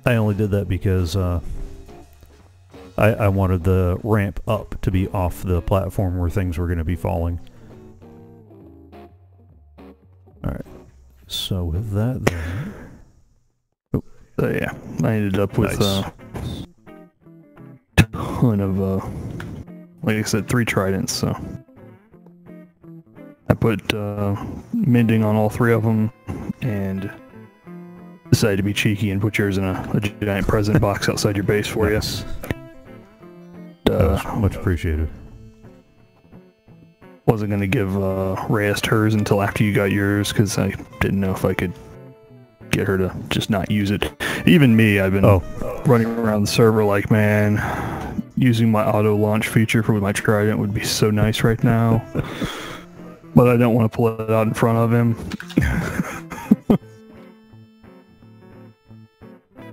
I only did that because uh, I, I wanted the ramp up to be off the platform where things were going to be falling. Alright. So with that then... So yeah, I ended up with Nice. uh, ton of uh, like I said, three tridents. So I put uh, mending on all three of them, and decided to be cheeky and put yours in a, a giant present box outside your base for Nice. you. Uh, much appreciated. wasn't gonna give uh, Reyes hers until after you got yours because I didn't know if I could get her to just not use it. Even me, I've been Oh, running around the server like, man, using my auto launch feature for my trident would be so nice right now. but I don't want to pull it out in front of him.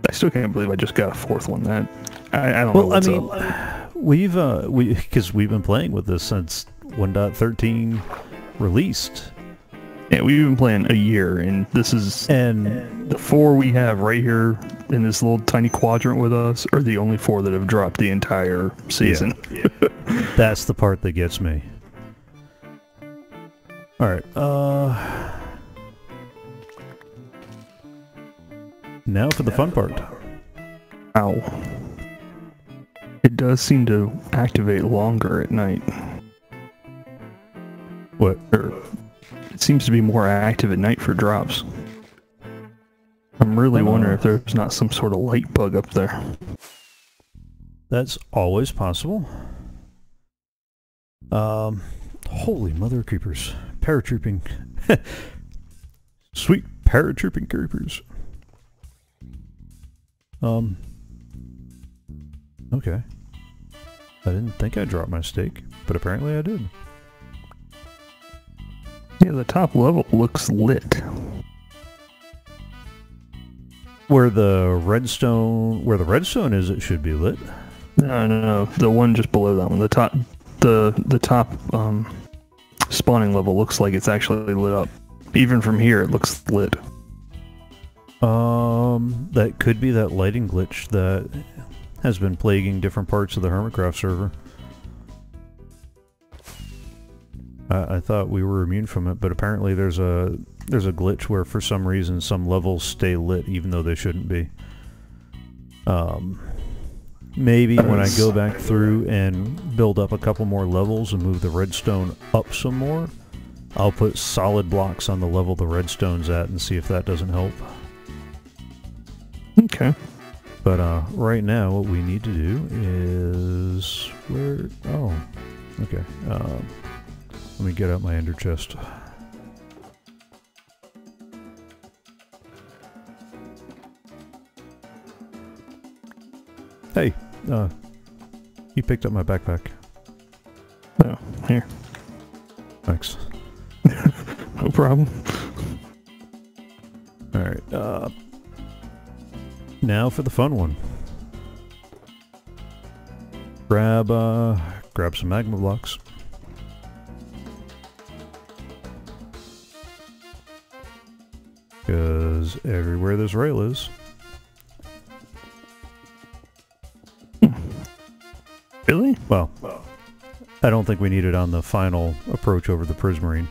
I still can't believe I just got a fourth one. That I, I don't know Well, I mean, up. we've uh, we because we've been playing with this since 1.13 released, Yeah, we've been playing a year, and this is and the four we have right here in this little tiny quadrant with us are the only four that have dropped the entire season. Yeah. that's the part that gets me. All right, uh, now for the fun part. Ow. It does seem to activate longer at night. What? Or it seems to be more active at night for drops. I'm really Uh. wondering if there's not some sort of light bug up there. That's always possible. Um, holy mother creepers, paratrooping, sweet paratrooping creepers. Um. Okay. I didn't think I dropped my steak, but apparently I did. Yeah, the top level looks lit. Where the redstone, where the redstone is, it should be lit. No, no, no. The one just below that one. The top, the the top um, spawning level looks like it's actually lit up. Even from here, it looks lit. Um, that could be that lighting glitch that has been plaguing different parts of the Hermitcraft server. I, I thought we were immune from it, but apparently there's a there's a glitch where for some reason some levels stay lit even though they shouldn't be. Um, maybe when I go back through and build up a couple more levels and move the redstone up some more, I'll put solid blocks on the level the redstone's at and see if that doesn't help. Okay. But uh, right now, what we need to do is where? Oh, okay. Um, let me get out my ender chest. Hey, uh, you picked up my backpack. Oh, here. Thanks. No problem. All right. Uh, now for the fun one. Grab uh, grab some magma blocks. Because everywhere this rail is, Really? well, I don't think we need it on the final approach over the Prismarine.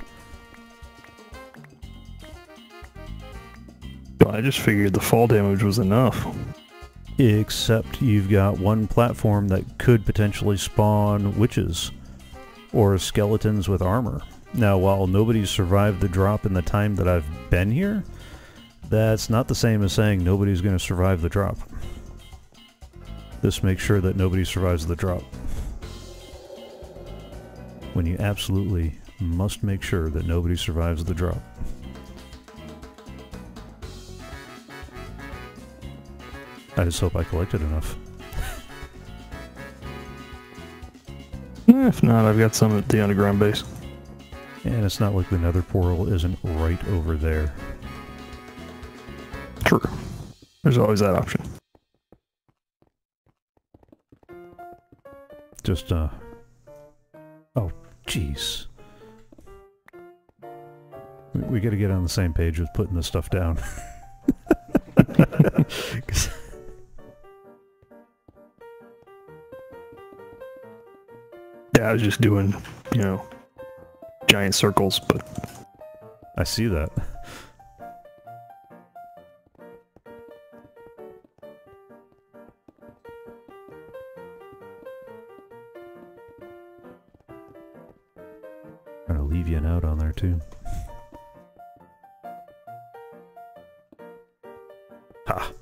I just figured the fall damage was enough. Except you've got one platform that could potentially spawn witches or skeletons with armor. Now, while nobody's survived the drop in the time that I've been here, that's not the same as saying nobody's going to survive the drop. This makes sure that nobody survives the drop. When you absolutely must make sure that nobody survives the drop. I just hope I collected enough. Eh, If not, I've got some at the underground base. And it's not like the nether portal isn't right over there. True. There's always that option. Just, uh... Oh, jeez. We, we gotta get on the same page with putting this stuff down. Yeah, I was just doing, you know, giant circles, but I see that. Trying to leave you a note on there too. Ha!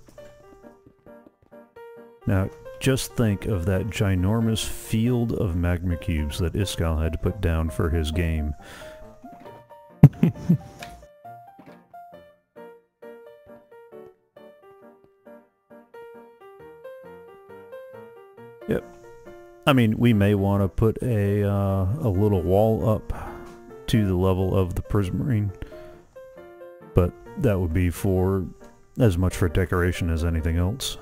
Now, just think of that ginormous field of magma cubes that Iskall had to put down for his game. Yep. I mean, we may want to put a uh, a little wall up to the level of the prismarine, but that would be for as much for decoration as anything else.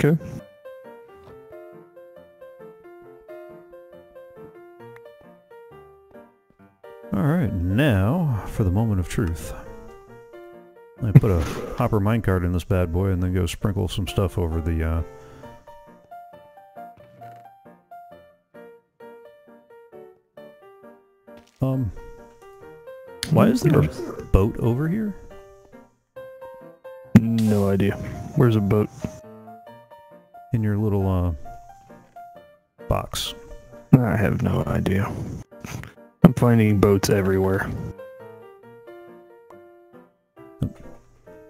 Okay. All right, now for the moment of truth. I put a hopper minecart in this bad boy and then go sprinkle some stuff over the uh, Um, why is there a boat over here? No idea. Where's a boat? Your little, uh, box. I have no idea. I'm finding boats everywhere.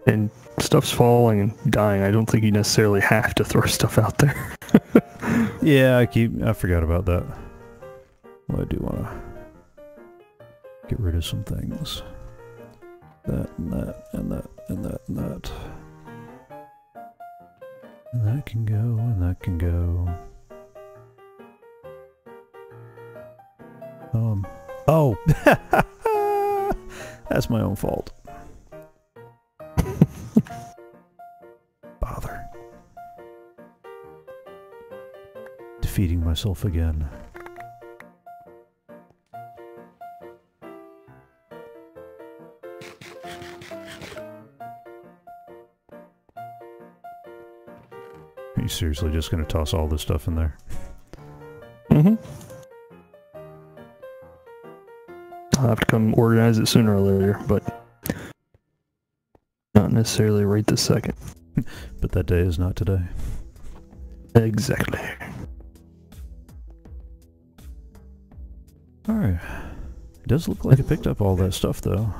And stuff's falling and dying. I don't think you necessarily have to throw stuff out there. Yeah, I keep, I forgot about that. Well, I do want to get rid of some things. My own fault. Bother. Defeating myself again. Are you seriously just going to toss all this stuff in there? Mm-hmm. I'll have to come organize it sooner or later, but not necessarily right this second. But that day is not today. Exactly. Alright. It does look like it picked up all that stuff, though.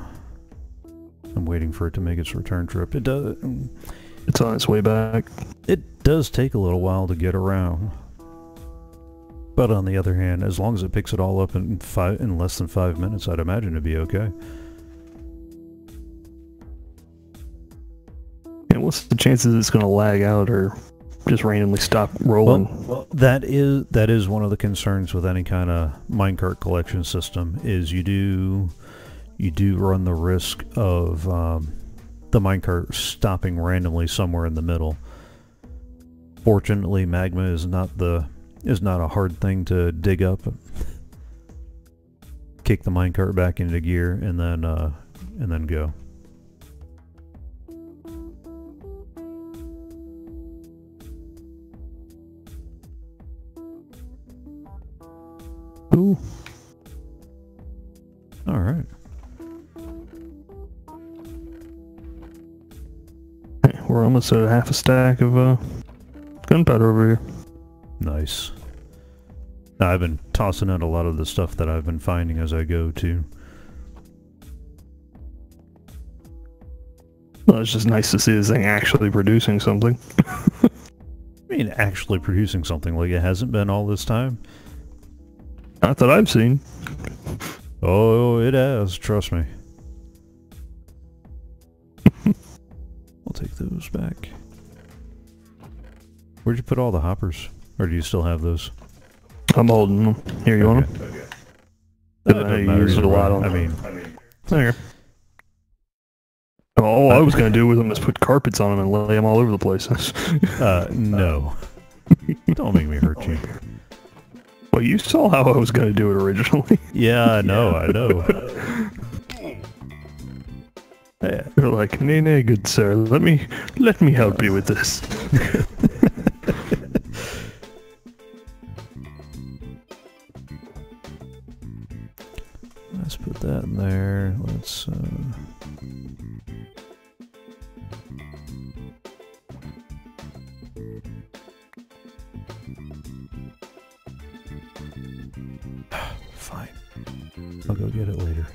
I'm waiting for it to make its return trip. It does. It's on its way back. It does take a little while to get around. But on the other hand, as long as it picks it all up in five in less than five minutes, I'd imagine it'd be okay. And what's the chances it's going to lag out or just randomly stop rolling? Well, that is that is one of the concerns with any kind of minecart collection system is you do you do run the risk of um, the minecart stopping randomly somewhere in the middle. Fortunately, magma is not the is not a hard thing to dig up. Kick the minecart back into gear and then uh, and then go. Ooh. right. Hey, we're almost at a half a stack of uh, gunpowder over here. Nice. I've been tossing out a lot of the stuff that I've been finding as I go too. Well, it's just nice to see this thing actually producing something. I mean, actually producing something like it hasn't been all this time. Not that I've seen. Oh, it has. Trust me. I'll take those back. Where'd you put all the hoppers? Or do you still have those? I'm holding them. Here, you want them? That I doesn't use it a lot on- I mean, There. Oh, all I was gonna do with them is put carpets on them and lay them all over the place. uh, no. Don't make me hurt you. well, you saw how I was gonna do it originally. Yeah, I know, I know. They're like, nay, nay, good sir, let me, let me help you with this. That in there. Let's, uh... Fine. I'll go get it later.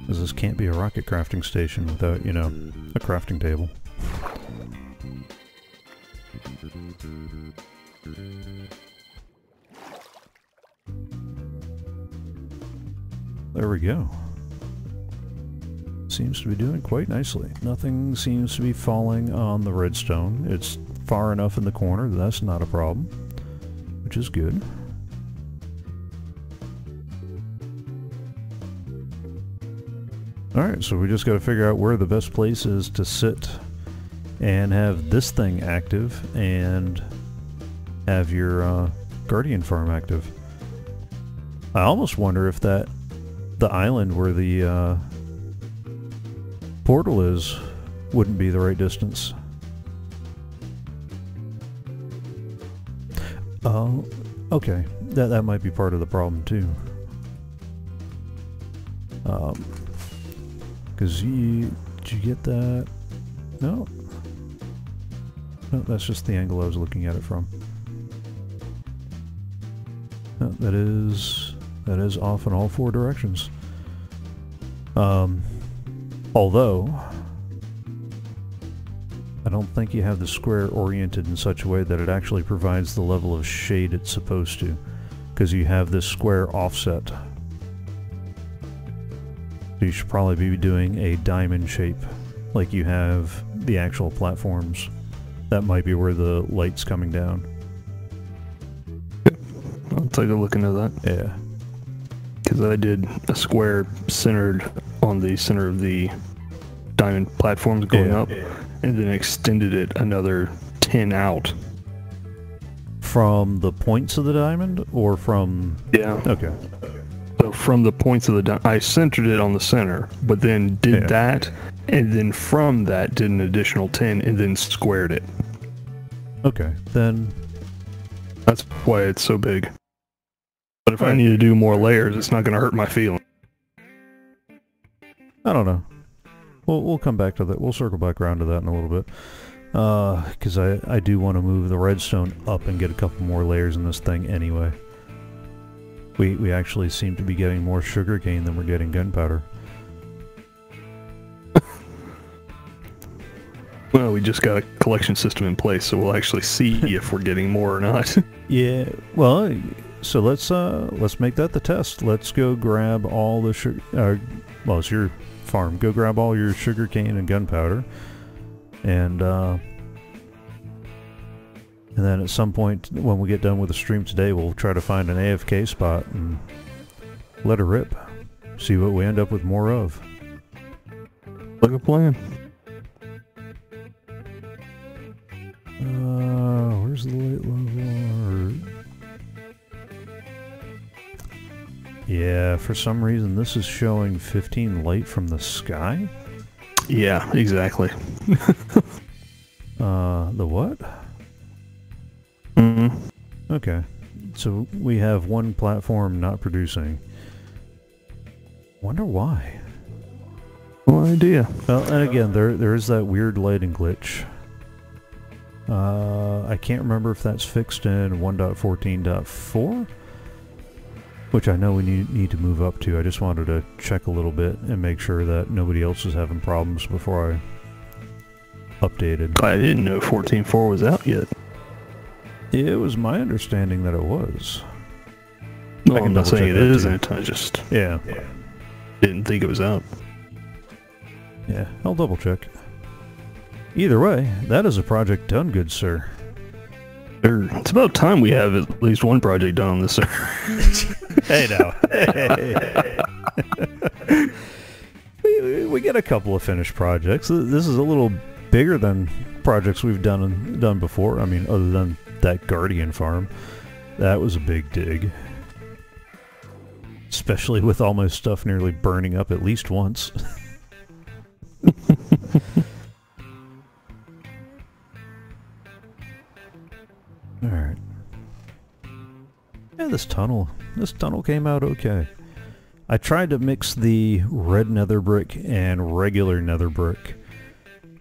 Because this can't be a rocket crafting station without, you know, a crafting table. There we go. Seems to be doing quite nicely. Nothing seems to be falling on the redstone. It's far enough in the corner that that's not a problem, which is good. Alright, so we just got to figure out where the best place is to sit and have this thing active and have your uh, Guardian farm active. I almost wonder if that the island where the uh, portal is wouldn't be the right distance. Oh, okay. That that might be part of the problem too. Um, because you did you get that? No. No, that's just the angle I was looking at it from. No, that is that is off in all four directions. Um, although I don't think you have the square oriented in such a way that it actually provides the level of shade it's supposed to, because you have this square offset. So you should probably be doing a diamond shape, like you have the actual platforms. That might be where the light's coming down. I'll take a look into that. Yeah. Because I did a square centered on the center of the diamond platforms going Yeah. up, and then extended it another 10 out. From the points of the diamond, or from... Yeah. Okay. So from the points of the diamond, I centered it on the center, but then did Yeah. that, and then from that did an additional 10, and then squared it. Okay. Then That's why it's so big. But if I need to do more layers, it's not going to hurt my feeling. I don't know. We'll we'll come back to that. We'll circle back around to that in a little bit. Uh, because I I do want to move the redstone up and get a couple more layers in this thing anyway. We we actually seem to be getting more sugar cane than we're getting gunpowder. Well, we just got a collection system in place, so we'll actually see if we're getting more or not. Yeah. Well, so let's uh let's make that the test. Let's go grab all the sugar. Uh, well, it's your farm. Go grab all your sugar cane and gunpowder, and uh, and then at some point when we get done with the stream today, we'll try to find an AFK spot and let her rip. See what we end up with more of. like a plan. Uh, where's the light level? Yeah, for some reason this is showing 15 light from the sky. Yeah, exactly. Uh, the what? hmm Okay. so we have one platform not producing. Wonder why. No idea. Well, and again, there there is that weird lighting glitch. Uh, I can't remember if that's fixed in 1.14.4, which I know we need need to move up to. I just wanted to check a little bit and make sure that nobody else is having problems before I updated. I didn't know 14.4 was out yet. It was my understanding that it was. Can I'm not saying it isn't. I just Yeah, didn't think it was out. yeah. I'll double check. Either way, that is a project done, good sir. It's about time we have at least one project done on this server. Hey now. we, we get a couple of finished projects. This is a little bigger than projects we've done done before. I mean, other than that Guardian farm, that was a big dig. Especially with all my stuff nearly burning up at least once. all right. Yeah, this tunnel, this tunnel came out okay. I tried to mix the red nether brick and regular nether brick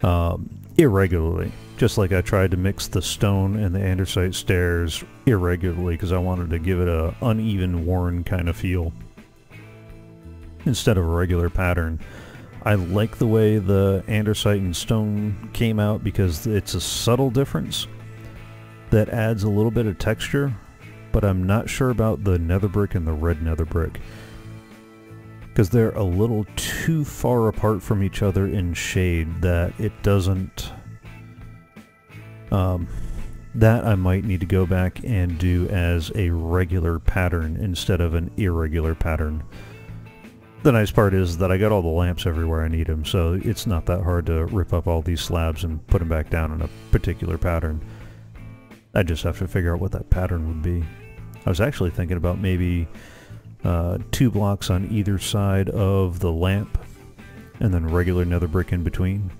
um, irregularly, just like I tried to mix the stone and the andesite stairs irregularly because I wanted to give it a uneven, worn kind of feel instead of a regular pattern. I like the way the andesite and stone came out because it's a subtle difference that adds a little bit of texture but I'm not sure about the nether brick and the red nether brick. Because they're a little too far apart from each other in shade that it doesn't... Um, that I might need to go back and do as a regular pattern instead of an irregular pattern. The nice part is that I got all the lamps everywhere I need them, so it's not that hard to rip up all these slabs and put them back down in a particular pattern. I just have to figure out what that pattern would be. I was actually thinking about maybe uh, two blocks on either side of the lamp and then regular nether brick in between.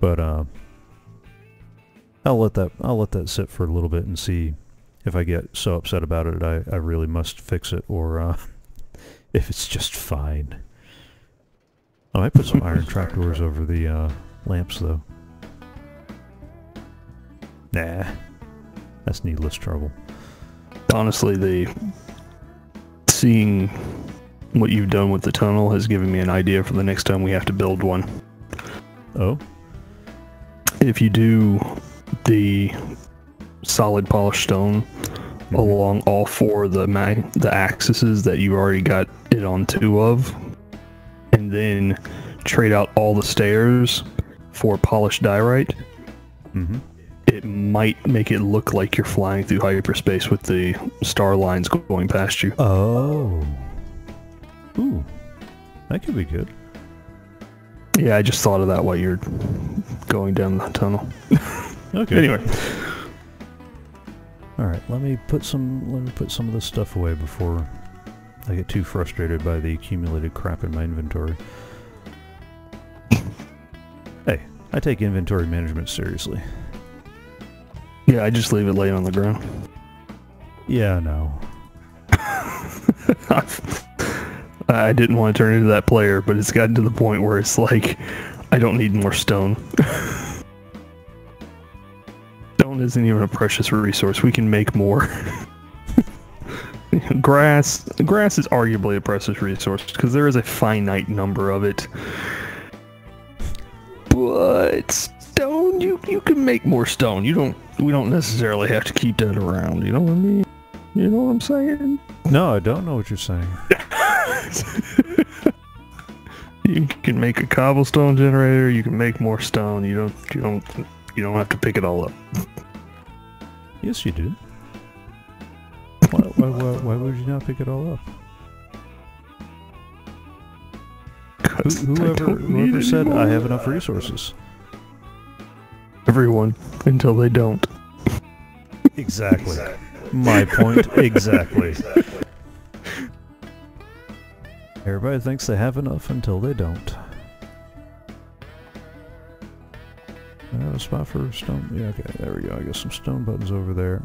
But uh, I'll let that I'll let that sit for a little bit and see if I get so upset about it I, I really must fix it or uh, if it's just fine. Oh, I might put some iron trapdoors over the uh, lamps though. Nah, that's needless trouble. Honestly, the seeing what you've done with the tunnel has given me an idea for the next time we have to build one. Oh, If you do the solid polished stone along all four of the the axes that you already got it on two of, and then trade out all the stairs for polished diorite, mm-hmm. It might make it look like you're flying through hyperspace with the star lines going past you. Oh. Ooh. That could be good. Yeah, I just thought of that while you're going down the tunnel. Okay. Anyway, All right. Let me put some. Let me put some of this stuff away before I get too frustrated by the accumulated crap in my inventory. hey, I take inventory management seriously. Yeah, I just leave it laying on the ground. Yeah, no. I didn't want to turn into that player, but it's gotten to the point where it's like, I don't need more stone. stone isn't even a precious resource. We can make more. grass, grass is arguably a precious resource because there is a finite number of it. But stone, you you can make more stone. You don't. We don't necessarily have to keep that around. You know what I mean? You know what I'm saying? No, I don't know what you're saying. You can make a cobblestone generator. You can make more stone. You don't. You don't. You don't have to pick it all up. Yes, you do. Why, why, why, why would you not pick it all up? Who, whoever whoever said I have enough resources? Everyone until they don't. Exactly. My point exactly. Everybody thinks they have enough until they don't. Uh, have a spot for stone. Yeah, okay, there we go. I got some stone buttons over there.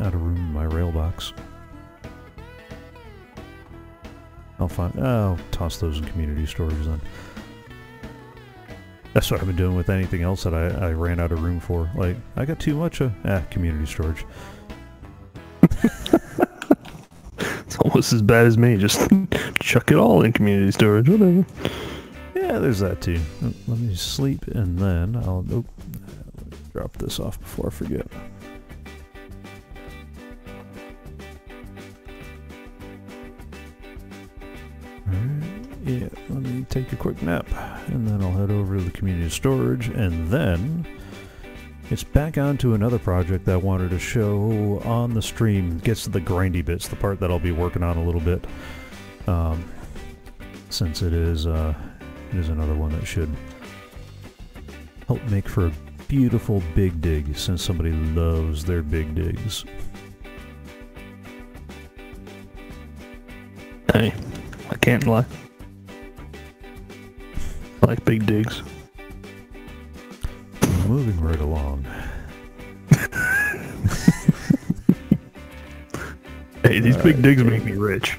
out of room in my rail box. I'll find. I'll toss those in community storage then. That's what I've been doing with anything else that I, I ran out of room for. Like, I got too much of, ah, community storage. it's almost as bad as me. Just chuck it all in community storage, whatever. Yeah, there's that too. Oh, let me sleep and then I'll oh, drop this off before I forget. Yeah, let me take a quick nap, and then I'll head over to the community storage, and then it's back onto another project that I wanted to show on the stream. Gets to the grindy bits, the part that I'll be working on a little bit, um, since it is uh, it is another one that should help make for a beautiful big dig, since somebody loves their big digs. Hey, I can't lie like big digs. Moving right along. hey, these big digs make me rich.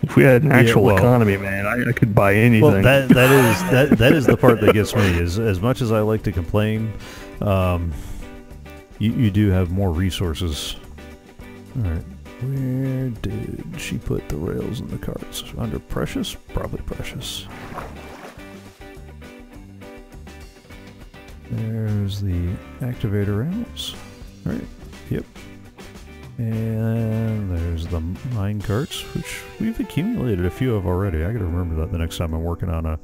If we had an actual yeah, well, economy, man, I, I, could buy anything. Well, that that is that that is the part that gets me. Is as much as I like to complain, um, you you do have more resources. All right, where did she put the rails and the carts? Under precious, probably precious. There's the activator rails. Right. Yep. And there's the mine carts, which we've accumulated a few of already. I gotta remember that the next time I'm working on a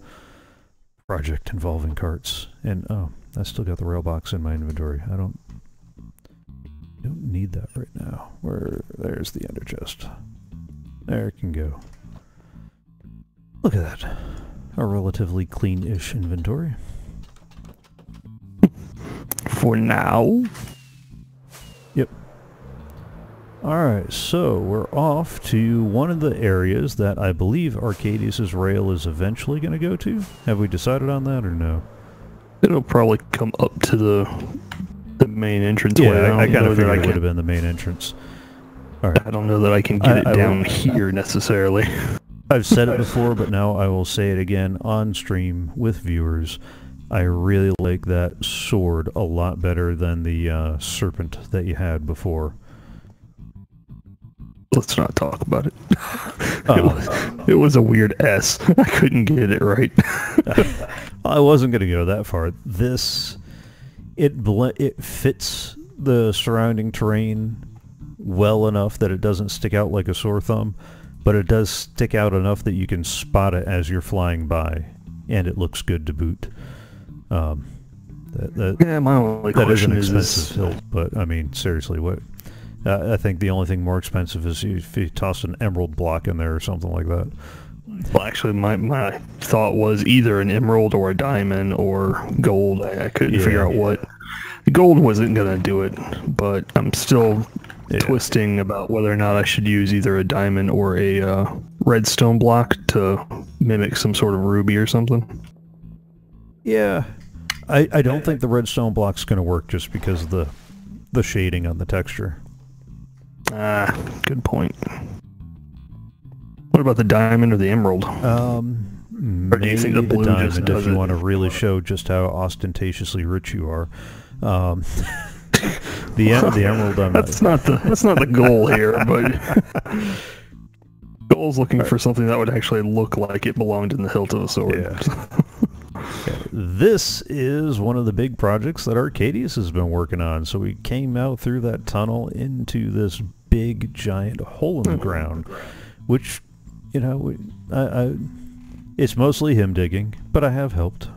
project involving carts. And oh, I still got the rail box in my inventory. I don't don't need that right now. Where there's the ender chest. There it can go. Look at that. A relatively clean-ish inventory for now. Yep. Alright, so we're off to one of the areas that I believe Arcaidius's rail is eventually going to go to. Have we decided on that or no? It'll probably come up to the the main entrance. Yeah, I, I, I kind of figured it would have been the main entrance. All right. I don't know that I can get I, it down here necessarily. I've said it before, but now I will say it again on stream with viewers. I really like that sword a lot better than the uh, serpent that you had before. Let's not talk about it. Uh, it, was, it, was, a weird S. I couldn't get it right. I wasn't going to go that far. This, it it fits the surrounding terrain well enough that it doesn't stick out like a sore thumb, but it does stick out enough that you can spot it as you're flying by, and it looks good to boot. Um, that, that, yeah, my only that question is an expensive hilt, but I mean, seriously, what? Uh, I think the only thing more expensive is if you toss an emerald block in there or something like that. Well, actually, my, my thought was either an emerald or a diamond or gold. I, I couldn't yeah. figure out what. Gold wasn't going to do it, but I'm still yeah. twisting about whether or not I should use either a diamond or a uh, redstone block to mimic some sort of ruby or something. Yeah, I, I don't think the redstone block's going to work just because of the the shading on the texture. Ah, good point. What about the diamond or the emerald? Um, or do you think the blue the diamond if you want to really show just how ostentatiously rich you are. Um, the the emerald. I'm that's not, the that's not the goal here, but goal's looking for something that would actually look like it belonged in the hilt of a sword. Yeah. This is one of the big projects that Arcaidius has been working on. So we came out through that tunnel into this big, giant hole in the ground, which, you know, I, I, it's mostly him digging, but I have helped.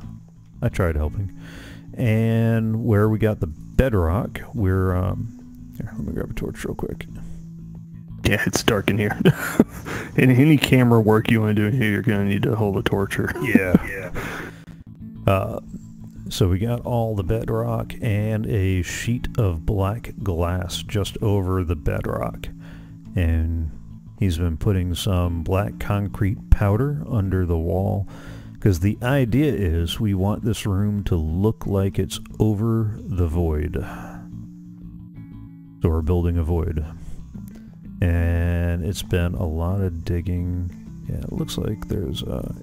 I tried helping. And where we got the bedrock, we're, um, here, let me grab a torch real quick. Yeah, it's dark in here. any, any camera work you want to do in here, you're going to need to hold a torch. Yeah. yeah. Uh, so we got all the bedrock and a sheet of black glass just over the bedrock. And he's been putting some black concrete powder under the wall because the idea is we want this room to look like it's over the void. So we're building a void. And it's been a lot of digging. Yeah, it looks like there's uh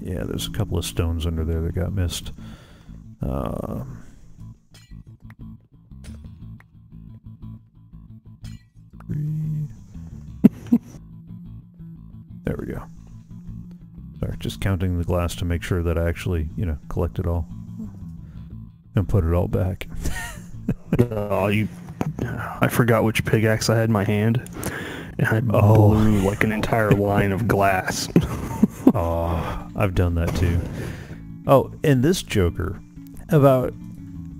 yeah, there's a couple of stones under there that got missed. Um, three. there we go. Sorry, just counting the glass to make sure that I actually, you know, collect it all and put it all back. oh, you! I forgot which pickaxe I had in my hand, and I Oh. blew like an entire line of glass. Oh, I've done that too. Oh, and this Joker, about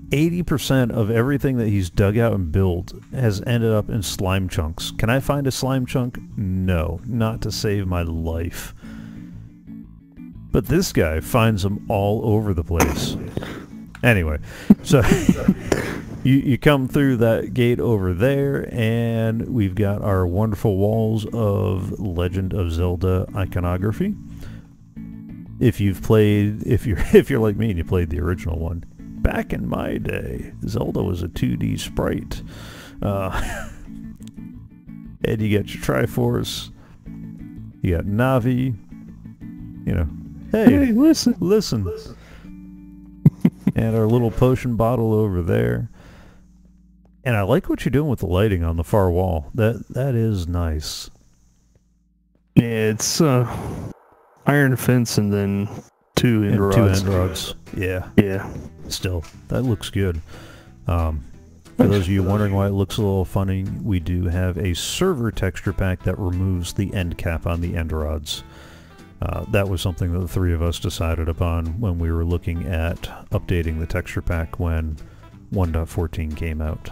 80% of everything that he's dug out and built has ended up in slime chunks. Can I find a slime chunk? No, not to save my life. But this guy finds them all over the place. Anyway, so you, you come through that gate over there, and we've got our wonderful walls of Legend of Zelda iconography. If you've played, if you're if you're like me and you played the original one, back in my day, Zelda was a 2D sprite. Uh, and you got your Triforce, you got Navi, you know, hey, hey, listen. listen. and our little potion bottle over there. And I like what you're doing with the lighting on the far wall. That that is nice. Yeah, it's uh, iron fence and then two And end two rods. end rods. Yeah, Yeah. still that looks good. Um, for those of you wondering why it looks a little funny, we do have a server texture pack that removes the end cap on the end rods. Uh, that was something that the three of us decided upon when we were looking at updating the texture pack when 1.14 came out.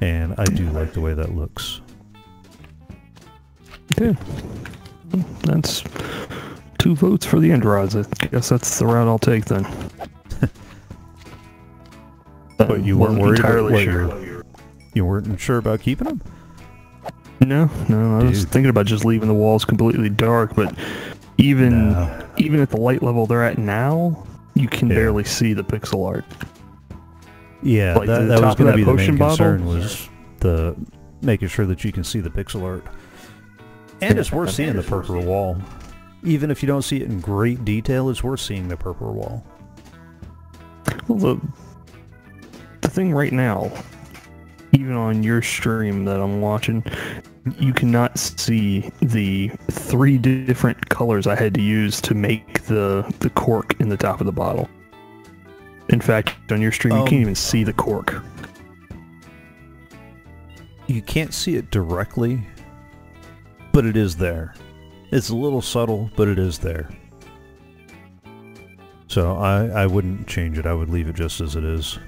And I do like the way that looks. Okay. That's two votes for the end rods. I guess that's the route I'll take then. But you weren't Wasn't worried about entirely what sure. you're- You weren't sure about keeping them? No, no, I was thinking about just leaving the walls completely dark, but even No. even at the light level they're at now, you can Yeah. barely see the pixel art. Yeah, Like that, that was going to be the main potion bottle? concern was the making sure that you can see the pixel art. And it's worth seeing the purple wall. Even if you don't see it in great detail, it's worth seeing the purple wall. Well, the the thing right now, even on your stream that I'm watching, you cannot see the three different colors I had to use to make the the cork in the top of the bottle. In fact, on your stream, you Um, can't even see the cork. You can't see it directly, but it is there. It's a little subtle, but it is there. So I, I wouldn't change it. I would leave it just as it is.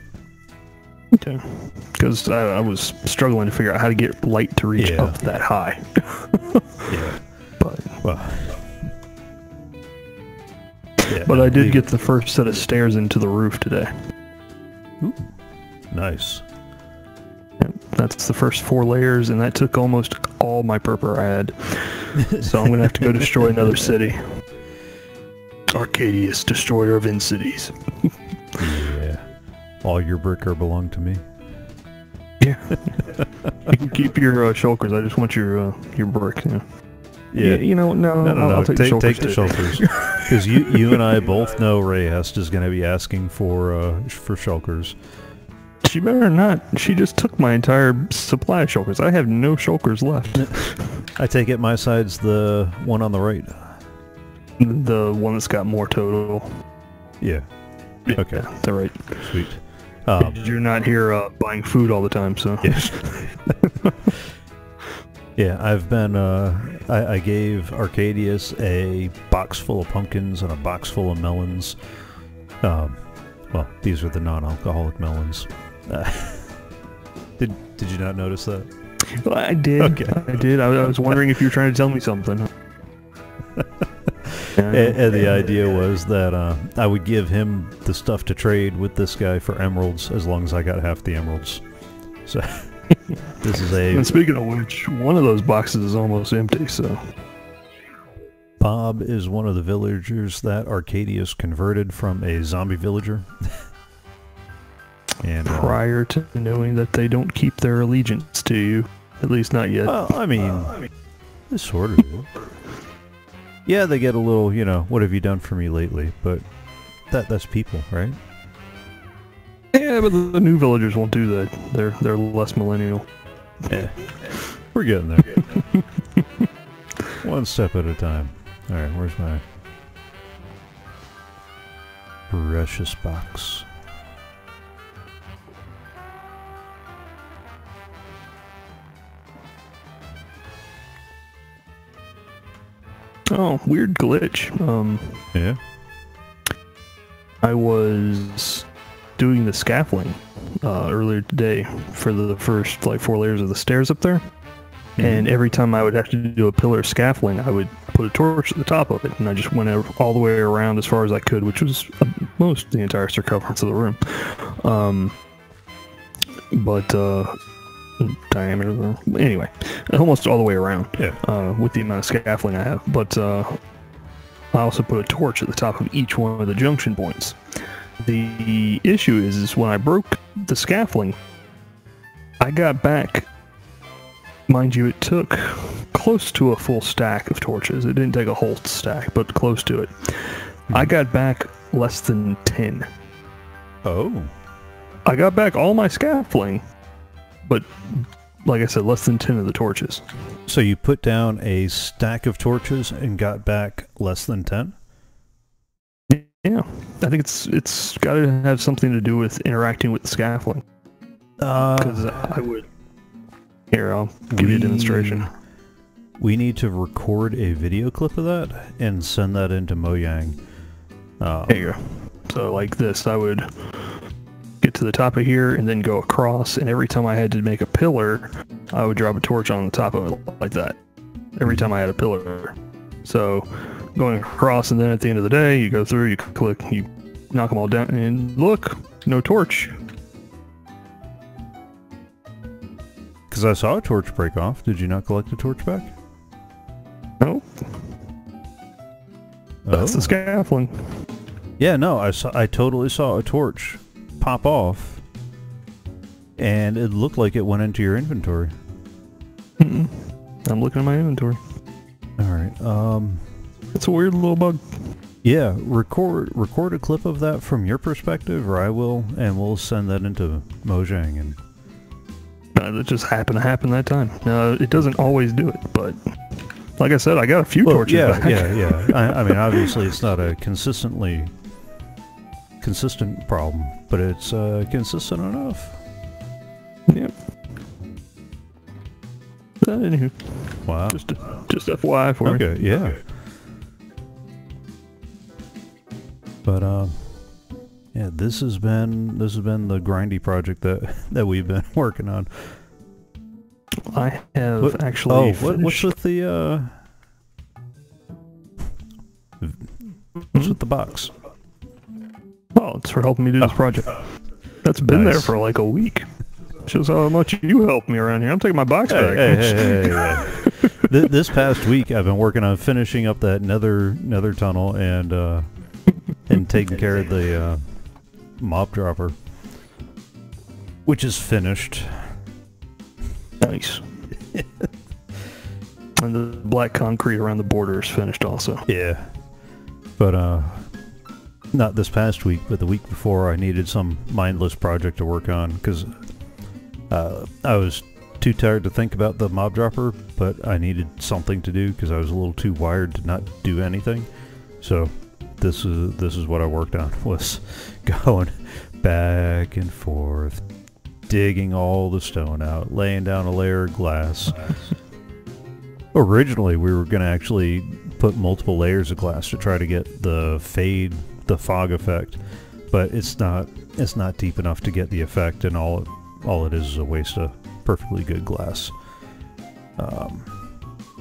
Okay. Because I, I was struggling to figure out how to get light to reach Yeah. up that high. Yeah. But Well. Yeah, but I did leave get the first set of stairs into the roof today. it. Nice. That's the first four layers, and that took almost all my purple I had. So I'm gonna have to go destroy another city. Arcaidius, destroyer of End cities. Yeah. All your brick are belong to me. Yeah. you can keep your uh, shulkers. I just want your uh, your brick. Yeah. Yeah. You know, no, No, no, I'll, no. I'll take, take, the take shulkers. the too. shelters. Because you, you and I both know Reyes is going to be asking for uh, for shulkers. She better not. She just took my entire supply of shulkers. I have no shulkers left. I take it my side's the one on the right. The one that's got more total. Yeah. Okay. Yeah, they're right. Sweet. Um, You're not here uh, buying food all the time, so. yeah. yeah, I've been. Uh, I, I gave Arcaidius a box full of pumpkins and a box full of melons. Um, well, these are the non-alcoholic melons. Uh, did Did you not notice that? Well, I did. Okay. I did. I, I was wondering if you were trying to tell me something. And, and the idea was that uh, I would give him the stuff to trade with this guy for emeralds as long as I got half the emeralds. So this is a And speaking of which, one of those boxes is almost empty. So Bob is one of the villagers that Arcaidius converted from a zombie villager. And uh, Prior to knowing that they don't keep their allegiance to you, at least not yet. well, I mean, they sort of do. Yeah, they get a little, you know, what have you done for me lately? But that that's people, right? Yeah, but the, the new villagers won't do that. They're they're less millennial. Yeah. We're getting there. One step at a time. Alright, where's my precious box? Oh, weird glitch. Um, Yeah? I was doing the scaffolding uh, earlier today for the first like four layers of the stairs up there. And every time I would have to do a pillar of scaffolding, I would put a torch at the top of it, and I just went all the way around as far as I could, which was uh, most the entire circumference of the room. Um, but uh, diameter, though. anyway, almost all the way around Yeah. uh, with the amount of scaffolding I have. But uh, I also put a torch at the top of each one of the junction points. The issue is, is when I broke the scaffolding, I got back. Mind you, it took close to a full stack of torches. It didn't take a whole stack, but close to it. Hmm. I got back less than 10. Oh. I got back all my scaffolding, but like I said, less than 10 of the torches. So you put down a stack of torches and got back less than 10? Yeah, I think it's it's got to have something to do with interacting with the scaffolding. Because Uh, I would. Here, I'll give you a demonstration. We need to record a video clip of that and send that into Mojang. Uh, There you go. So like this, I would get to the top of here and then go across, and every time I had to make a pillar, I would drop a torch on the top of it like that. Every time I had a pillar. So going across, and then at the end of the day, you go through, you click, you knock them all down, and look, no torch. Because I saw a torch break off. Did you not collect the torch back? No, that's Oh. the scaffolding. Yeah, no, I saw. I totally saw a torch pop off, and it looked like it went into your inventory. Mm-mm. I'm looking at my inventory. All right. Um. It's a weird little bug. Yeah. Record record a clip of that from your perspective, or I will, and we'll send that into Mojang. And Uh, that just happened to happen that time. Uh, it doesn't always do it, but like I said, I got a few Well, torches yeah, back. yeah, yeah. I, I mean, obviously, it's not a consistently consistent problem, but it's uh, consistent enough. Yep. Uh, anywho, Wow. just just FYI for me. Okay, yeah. But um, yeah, this has been this has been the grindy project that that we've been working on. I have What- actually. oh, what, what's with the uh? What's with the box? Oh, it's for helping me do this Oh. project. That's been there for like a week. Shows how much you helped me around here. I'm taking my box Hey, back. hey, hey, hey, hey. This past week, I've been working on finishing up that nether nether tunnel and uh, and taking care of the uh, mob dropper, which is finished. Nice. and the black concrete around the border is finished also. Yeah, but uh, not this past week, but the week before, I needed some mindless project to work on because uh, I was too tired to think about the mob dropper, but I needed something to do because I was a little too wired to not do anything. So this is this is what I worked on was going back and forth, digging all the stone out, laying down a layer of glass. Originally, we were going to actually put multiple layers of glass to try to get the fade, the fog effect, but it's not it's not deep enough to get the effect, and all all it is is a waste of perfectly good glass. Um,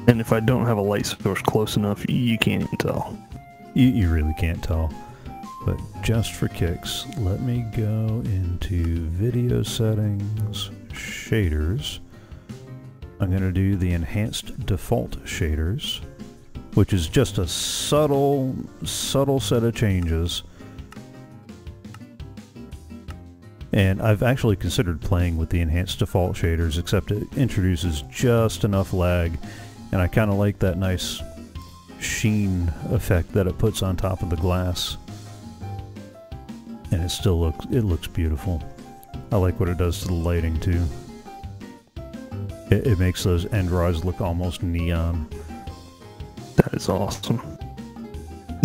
And if I don't have a light source close enough, you can't even tell. You, you really can't tell. But just for kicks, let me go into video settings, shaders. I'm going to do the enhanced default shaders, which is just a subtle, subtle set of changes. And I've actually considered playing with the enhanced default shaders, except it introduces just enough lag, and I kind of like that nice sheen effect that it puts on top of the glass. And it still looks it looks beautiful. I like what it does to the lighting too. It, it makes those end rods look almost neon. That is awesome.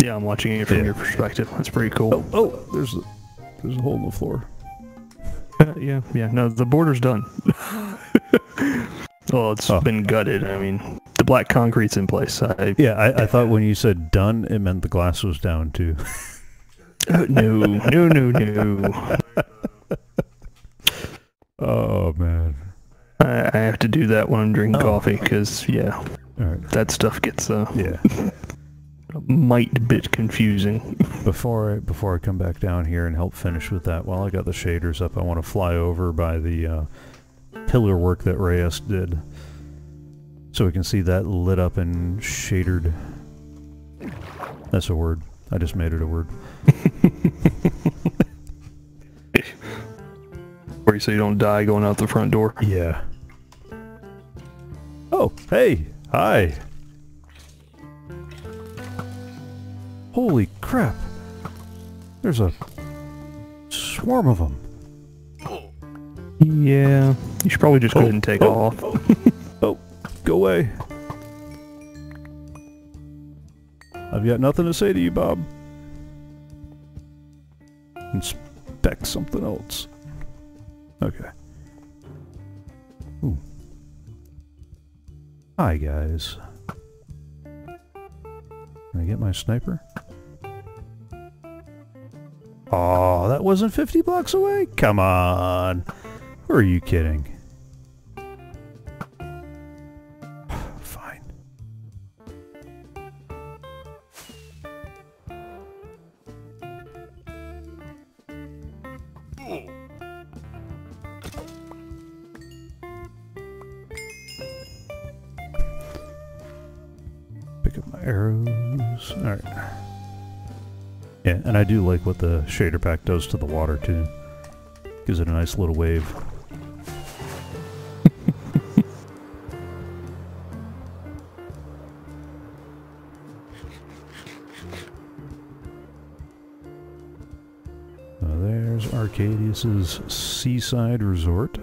Yeah, I'm watching it from Yeah. your perspective. That's pretty cool. Oh, oh, there's a, there's a hole in the floor. Uh, yeah, yeah. No, the border's done. well, it's Oh. been gutted. I mean, black concrete's in place. I Yeah, I, I thought when you said done, it meant the glass was down too. no, no, no, no. oh man. I, I have to do that when I'm drinking Oh. coffee because yeah, All right. that stuff gets uh, Yeah. might bit confusing. Before I before I come back down here and help finish with that, while I got the shaders up, I want to fly over by the uh, pillar work that Reyes did, so we can see that lit up and shadered. That's a word. I just made it a word. Where you so you don't die going out the front door. Yeah. Oh, hey, hi. Holy crap! There's a swarm of them. Yeah, you should probably just go Oh, ahead and take oh, off. Oh, go away. I've got nothing to say to you, Bob. Inspect something else. Okay. Ooh. Hi, guys. Can I get my sniper? Oh, that wasn't 50 blocks away? Come on. Who are you kidding? Arrows. Alright. Yeah, and I do like what the shader pack does to the water too. Gives it a nice little wave. Uh, there's Arcaidius's seaside resort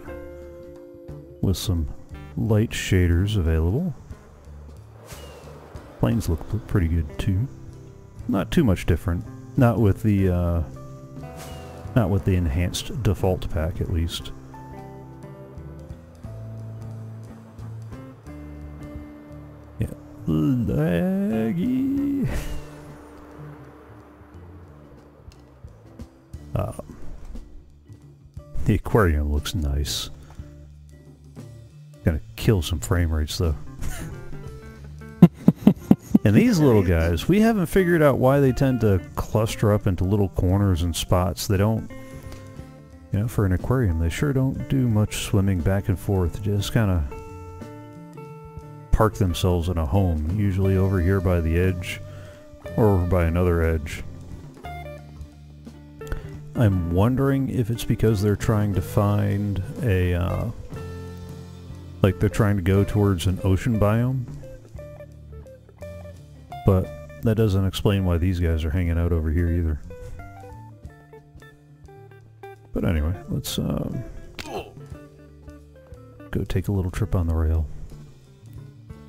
with some light shaders available. Planes look pretty good too. Not too much different. Not with the uh, not with the enhanced default pack at least. Yeah. Laggy. Um, the aquarium looks nice. Gonna kill some frame rates though. And these little guys, we haven't figured out why they tend to cluster up into little corners and spots. They don't, you know, for an aquarium, they sure don't do much swimming back and forth. Just kind of park themselves in a home, usually over here by the edge or over by another edge. I'm wondering if it's because they're trying to find a, uh, like they're trying to go towards an ocean biome. But that doesn't explain why these guys are hanging out over here either. But anyway, let's um, go take a little trip on the rail.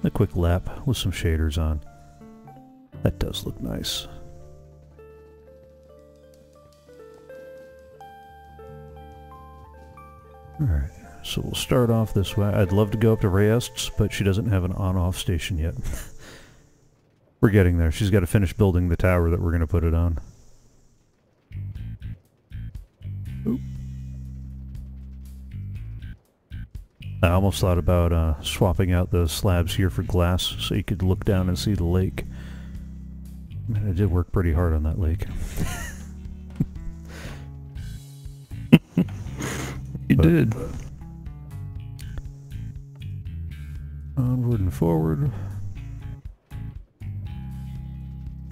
A quick lap with some shaders on. That does look nice. Alright, so we'll start off this way. I'd love to go up to Reyes's, but she doesn't have an on-off station yet. we're getting there. She's got to finish building the tower that we're going to put it on. Oop. I almost thought about uh, swapping out the slabs here for glass so you could look down and see the lake. I did work pretty hard on that lake. You But- did. Onward and forward.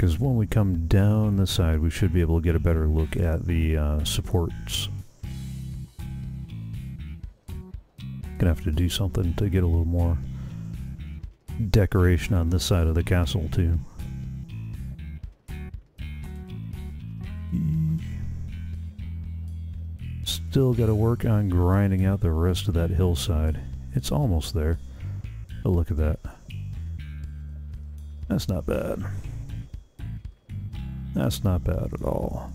Because when we come down the side, we should be able to get a better look at the uh, supports. Gonna have to do something to get a little more decoration on this side of the castle too. Still gotta work on grinding out the rest of that hillside. It's almost there. Oh, look at that. That's not bad. That's not bad at all.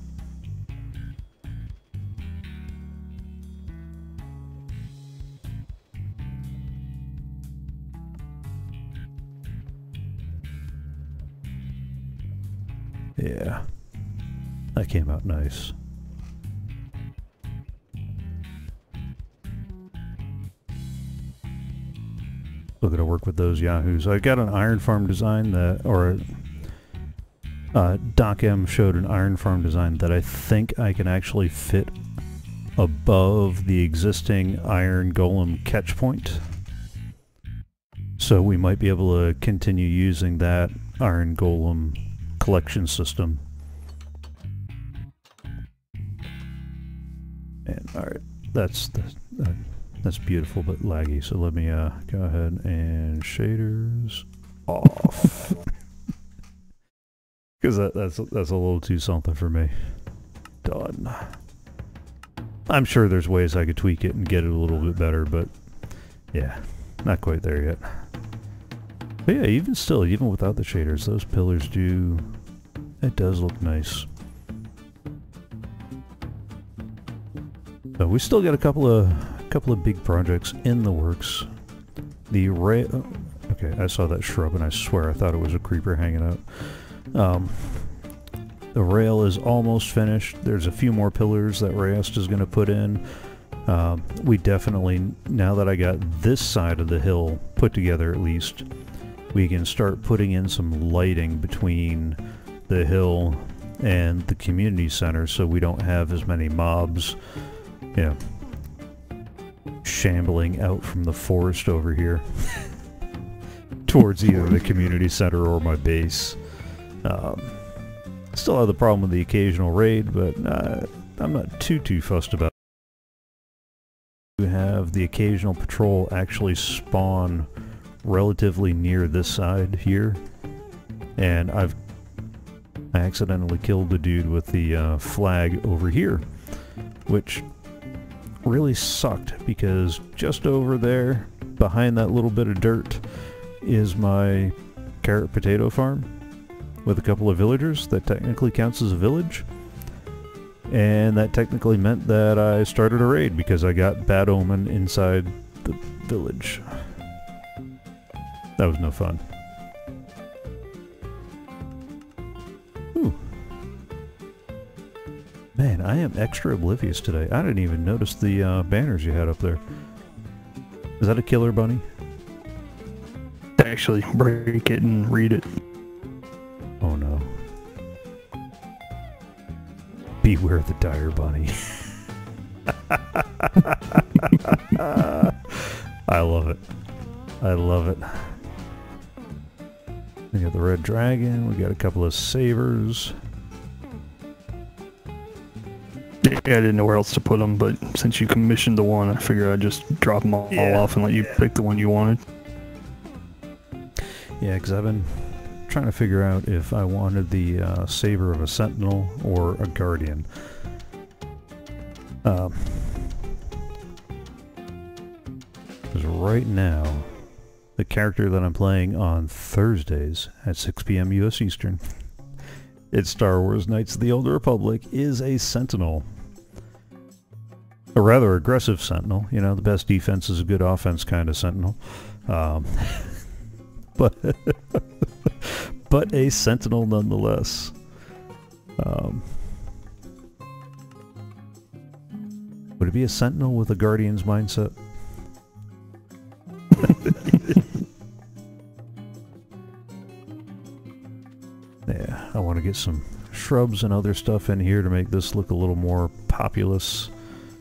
Yeah. That came out nice. Still gotta work with those yahoos. I got an iron farm design that, or uh, Doc M showed an iron farm design that I think I can actually fit above the existing iron golem catch point. So we might be able to continue using that iron golem collection system. And alright, that's the, uh, that's beautiful but laggy. So let me uh, go ahead and shaders off. Because that, that's that's a little too something for me. Done. I'm sure there's ways I could tweak it and get it a little bit better, but yeah, not quite there yet. But yeah, even still, even without the shaders, those pillars do... It does look nice. We still got a couple of couple of big projects in the works. The rail... Oh, okay, I saw that shrub and I swear I thought it was a creeper hanging out. Um, the rail is almost finished. There's a few more pillars that Reyes is going to put in. Um, we definitely, now that I got this side of the hill put together at least, we can start putting in some lighting between the hill and the community center so we don't have as many mobs, you know, shambling out from the forest over here towards either the community center or my base. Um, still have the problem with the occasional raid, but uh, I'm not too too fussed about it. You have the occasional patrol actually spawn relatively near this side here, and I've I accidentally killed the dude with the uh, flag over here, which really sucked because just over there, behind that little bit of dirt, is my carrot potato farm with a couple of villagers. That technically counts as a village. And that technically meant that I started a raid because I got Bad Omen inside the village. That was no fun. Ooh. Man, I am extra oblivious today. I didn't even notice the uh, banners you had up there. Is that a killer bunny? Actually, break it and read it. Oh no. Beware the dire bunny. I love it. I love it. We got the red dragon, we got a couple of sabers. Yeah, I didn't know where else to put them, but since you commissioned the one, I figured I'd just drop them all, Yeah. off and let you pick the one you wanted. Yeah, because I've been trying to figure out if I wanted the uh, saber of a sentinel or a guardian. Um, because right now, the character that I'm playing on Thursdays at 6 p.m. U.S. Eastern, it's Star Wars Knights of the Old Republic, is a sentinel. A rather aggressive sentinel. You know, the best defense is a good offense kind of sentinel. Um, but but a sentinel nonetheless. Um, would it be a sentinel with a guardian's mindset? yeah, I want to get some shrubs and other stuff in here to make this look a little more populous.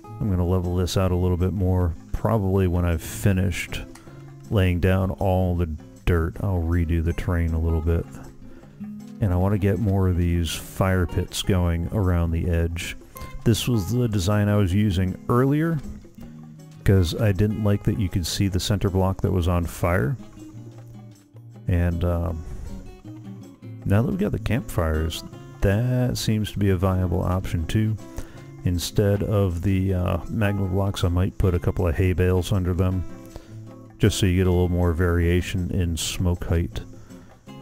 I'm going to level this out a little bit more. Probably when I've finished laying down all the dirt, I'll redo the terrain a little bit. And I want to get more of these fire pits going around the edge. This was the design I was using earlier, because I didn't like that you could see the center block that was on fire. And um, now that we've got the campfires, that seems to be a viable option too. Instead of the uh, magma blocks, I might put a couple of hay bales under them, just so you get a little more variation in smoke height.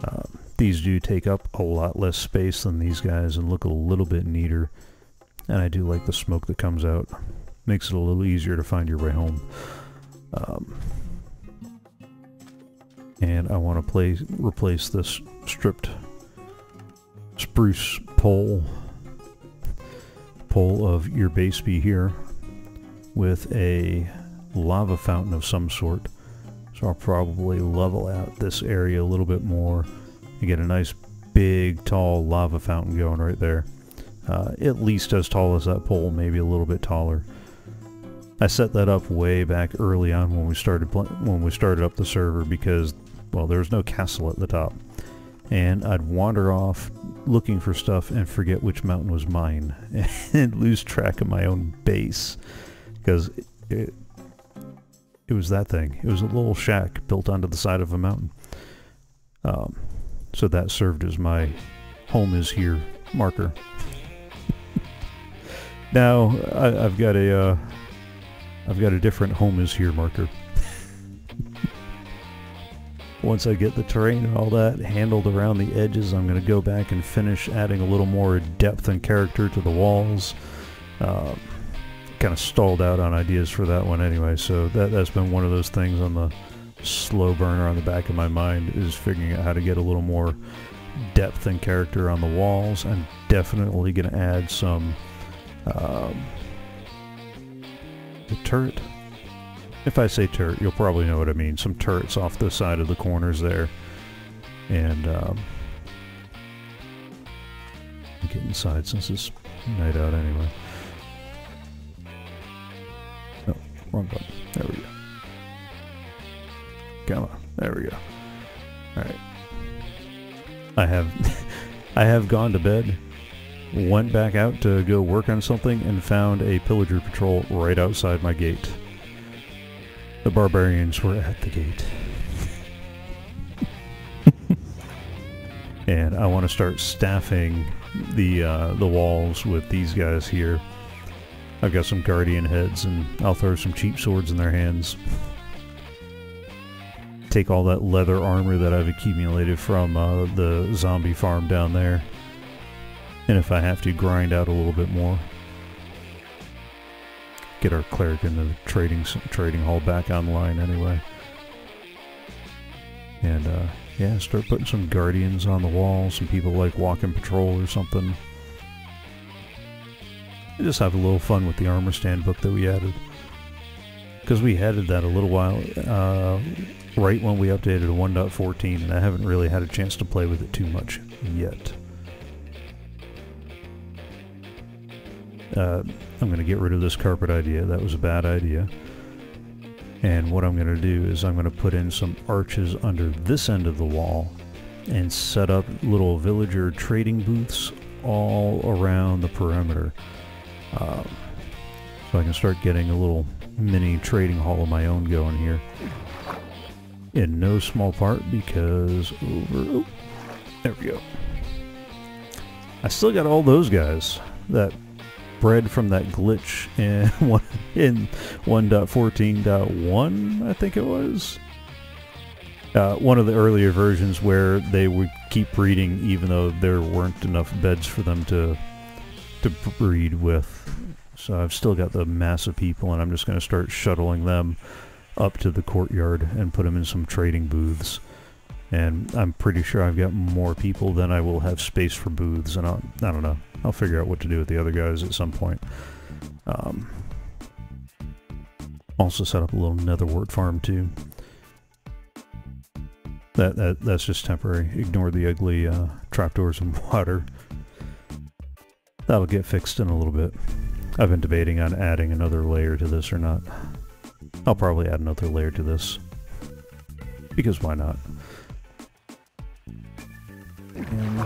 Uh, these do take up a lot less space than these guys and look a little bit neater. And I do like the smoke that comes out. Makes it a little easier to find your way home. Um, and I want to place replace this stripped spruce pole pole of your base be here with a lava fountain of some sort. So I'll probably level out this area a little bit more and get a nice big tall lava fountain going right there. Uh, at least as tall as that pole, maybe a little bit taller. I set that up way back early on when we started when we started up the server because well there was no castle at the top and I'd wander off looking for stuff and forget which mountain was mine and lose track of my own base because it, it was that thing. It was a little shack built onto the side of a mountain. Um, so that served as my home is here marker. now I, have got a uh, I've got a different home is here marker once I get the terrain and all that handled around the edges, I'm going to go back and finish adding a little more depth and character to the walls. Uh, kind of stalled out on ideas for that one anyway, so that, that's been one of those things on the slow burner on the back of my mind is figuring out how to get a little more depth and character on the walls. I'm definitely going to add some um, the turret if I say turret, you'll probably know what I mean. Some turrets off the side of the corners there. And, um, get inside since it's night out anyway. Wrong button. There we go. Come on. There we go. Alright. I have, I have gone to bed, went back out to go work on something, and found a pillager patrol right outside my gate. The barbarians were at the gate. and I want to start staffing the uh, the walls with these guys here. I've got some guardian heads and I'll throw some cheap swords in their hands. Take all that leather armor that I've accumulated from uh, the zombie farm down there. And if I have to, grind out a little bit more get our cleric in the trading trading hall back online anyway. And uh, yeah, start putting some guardians on the wall, some people like walking patrol or something. And just have a little fun with the armor stand book that we added. Because we added that a little while, uh, right when we updated to 1.14, and I haven't really had a chance to play with it too much yet. Uh, I'm going to get rid of this carpet idea. That was a bad idea. And what I'm going to do is I'm going to put in some arches under this end of the wall and set up little villager trading booths all around the perimeter. Um, so I can start getting a little mini trading hall of my own going here. In no small part because over... Oh, there we go. I still got all those guys that bred from that glitch in in 1.14.1, I think it was. Uh, one of the earlier versions where they would keep breeding even though there weren't enough beds for them to to breed with. So I've still got the mass of people, and I'm just going to start shuttling them up to the courtyard and put them in some trading booths. And I'm pretty sure I've got more people than I will have space for booths, and I'll, I don't know. I'll figure out what to do with the other guys at some point. Um, also set up a little nether wart farm too. That, that That's just temporary. Ignore the ugly uh, trapdoors and water. That'll get fixed in a little bit. I've been debating on adding another layer to this or not. I'll probably add another layer to this. Because why not? And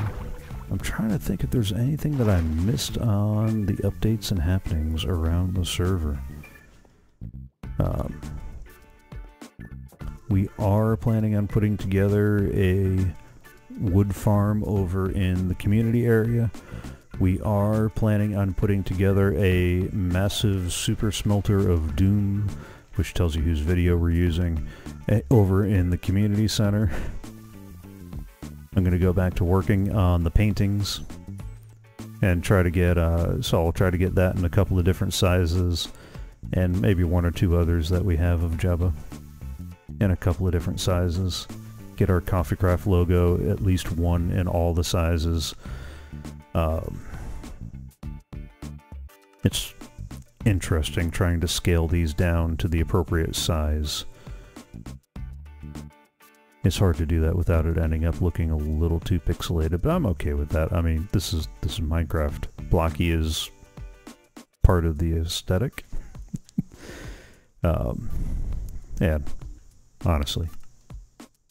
I'm trying to think if there's anything that I missed on the updates and happenings around the server. Uh, We are planning on putting together a wood farm over in the community area. We are planning on putting together a massive super smelter of doom, which tells you whose video we're using, eh, over in the community center. I'm going to go back to working on the paintings and try to get, uh, so I'll try to get that in a couple of different sizes and maybe one or two others that we have of Jabba in a couple of different sizes. Get our CoffeeCraft logo, at least one in all the sizes. Um, it's interesting trying to scale these down to the appropriate size. It's hard to do that without it ending up looking a little too pixelated, but I'm okay with that. I mean, this is this is Minecraft. Blocky is part of the aesthetic. um, honestly,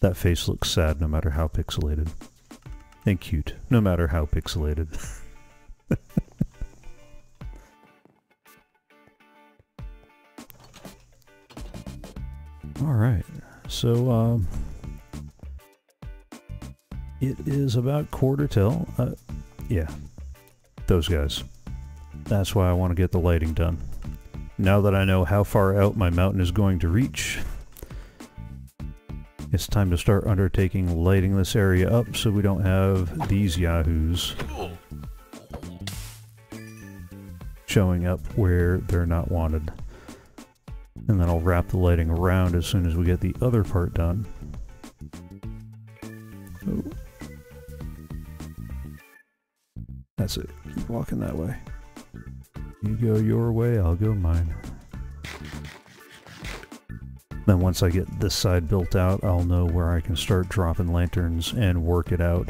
that face looks sad no matter how pixelated, and cute no matter how pixelated. All right, so um, it is about quarter till. Uh, yeah, those guys. That's why I want to get the lighting done. Now that I know how far out my mountain is going to reach, it's time to start undertaking lighting this area up so we don't have these yahoos showing up where they're not wanted. And then I'll wrap the lighting around as soon as we get the other part done. Oh. That's it. Keep walking that way. You go your way, I'll go mine. Then once I get this side built out, I'll know where I can start dropping lanterns and work it out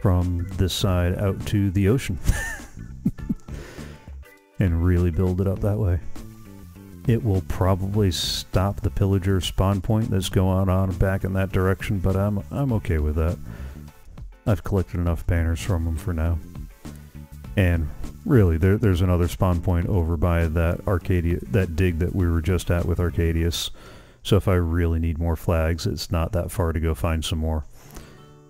from this side out to the ocean. and really build it up that way. It will probably stop the pillager spawn point that's going on back in that direction, but I'm I'm okay with that. I've collected enough banners from them for now. And really, there, there's another spawn point over by that Arcadia, that dig that we were just at with Arcaidius. So if I really need more flags, it's not that far to go find some more.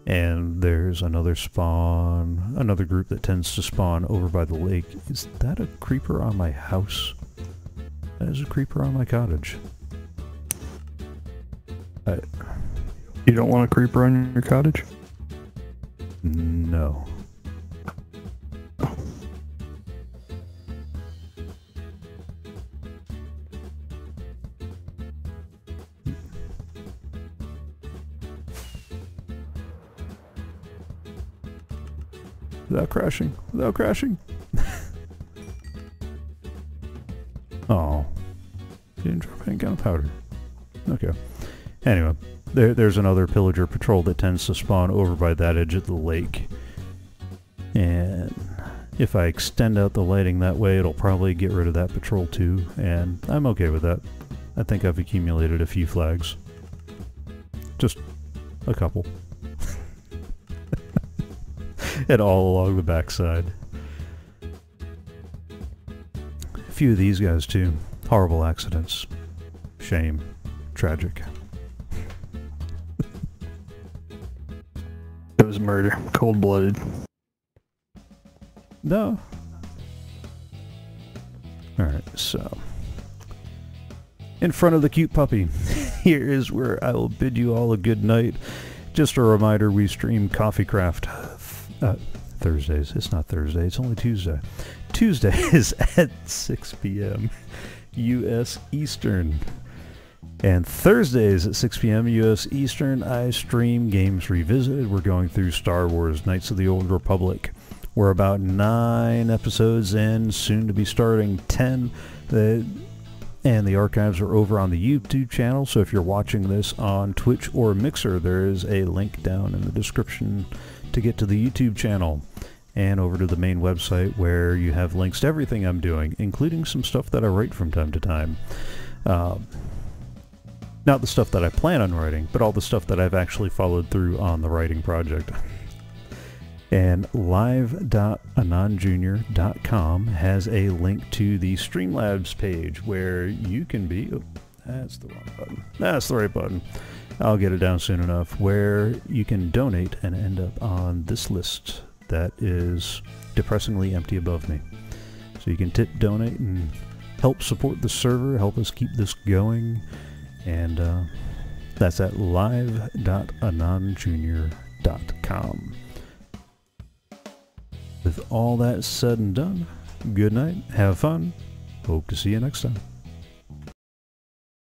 And there's another spawn, another group that tends to spawn over by the lake. Is that a creeper on my house? That is a creeper on my cottage. I, You don't want a creeper on your cottage? no. Without crashing. Without crashing. oh. Didn't drop any gunpowder. Okay. Anyway, there, there's another pillager patrol that tends to spawn over by that edge of the lake. And if I extend out the lighting that way, it'll probably get rid of that patrol too, and I'm okay with that. I think I've accumulated a few flags. Just a couple. and all along the backside. A few of these guys too. Horrible accidents. Shame. Tragic. It was murder. Cold blooded. No. Alright, so. In front of the cute puppy, here is where I will bid you all a good night. Just a reminder, we stream CoffeeCraft uh, Thursdays. It's not Thursday, it's only Tuesday. Tuesdays at 6 p.m. U.S. Eastern. And Thursdays at 6 p.m. U.S. Eastern, I stream Games Revisited. We're going through Star Wars Knights of the Old Republic. We're about nine episodes in, soon to be starting 10. The, and the archives are over on the YouTube channel, so if you're watching this on Twitch or Mixer, there is a link down in the description to get to the YouTube channel and over to the main website where you have links to everything I'm doing, including some stuff that I write from time to time. Um, not the stuff that I plan on writing, but all the stuff that I've actually followed through on the writing project. And live.anonjunior.com has a link to the Streamlabs page where you can be... Oh, That's the wrong button. That's the right button. I'll get it down soon enough where you can donate and end up on this list that is depressingly empty above me. So you can tip, donate, and help support the server, help us keep this going. And uh, that's at live.anonjunior.com. With all that said and done, good night, have fun, hope to see you next time.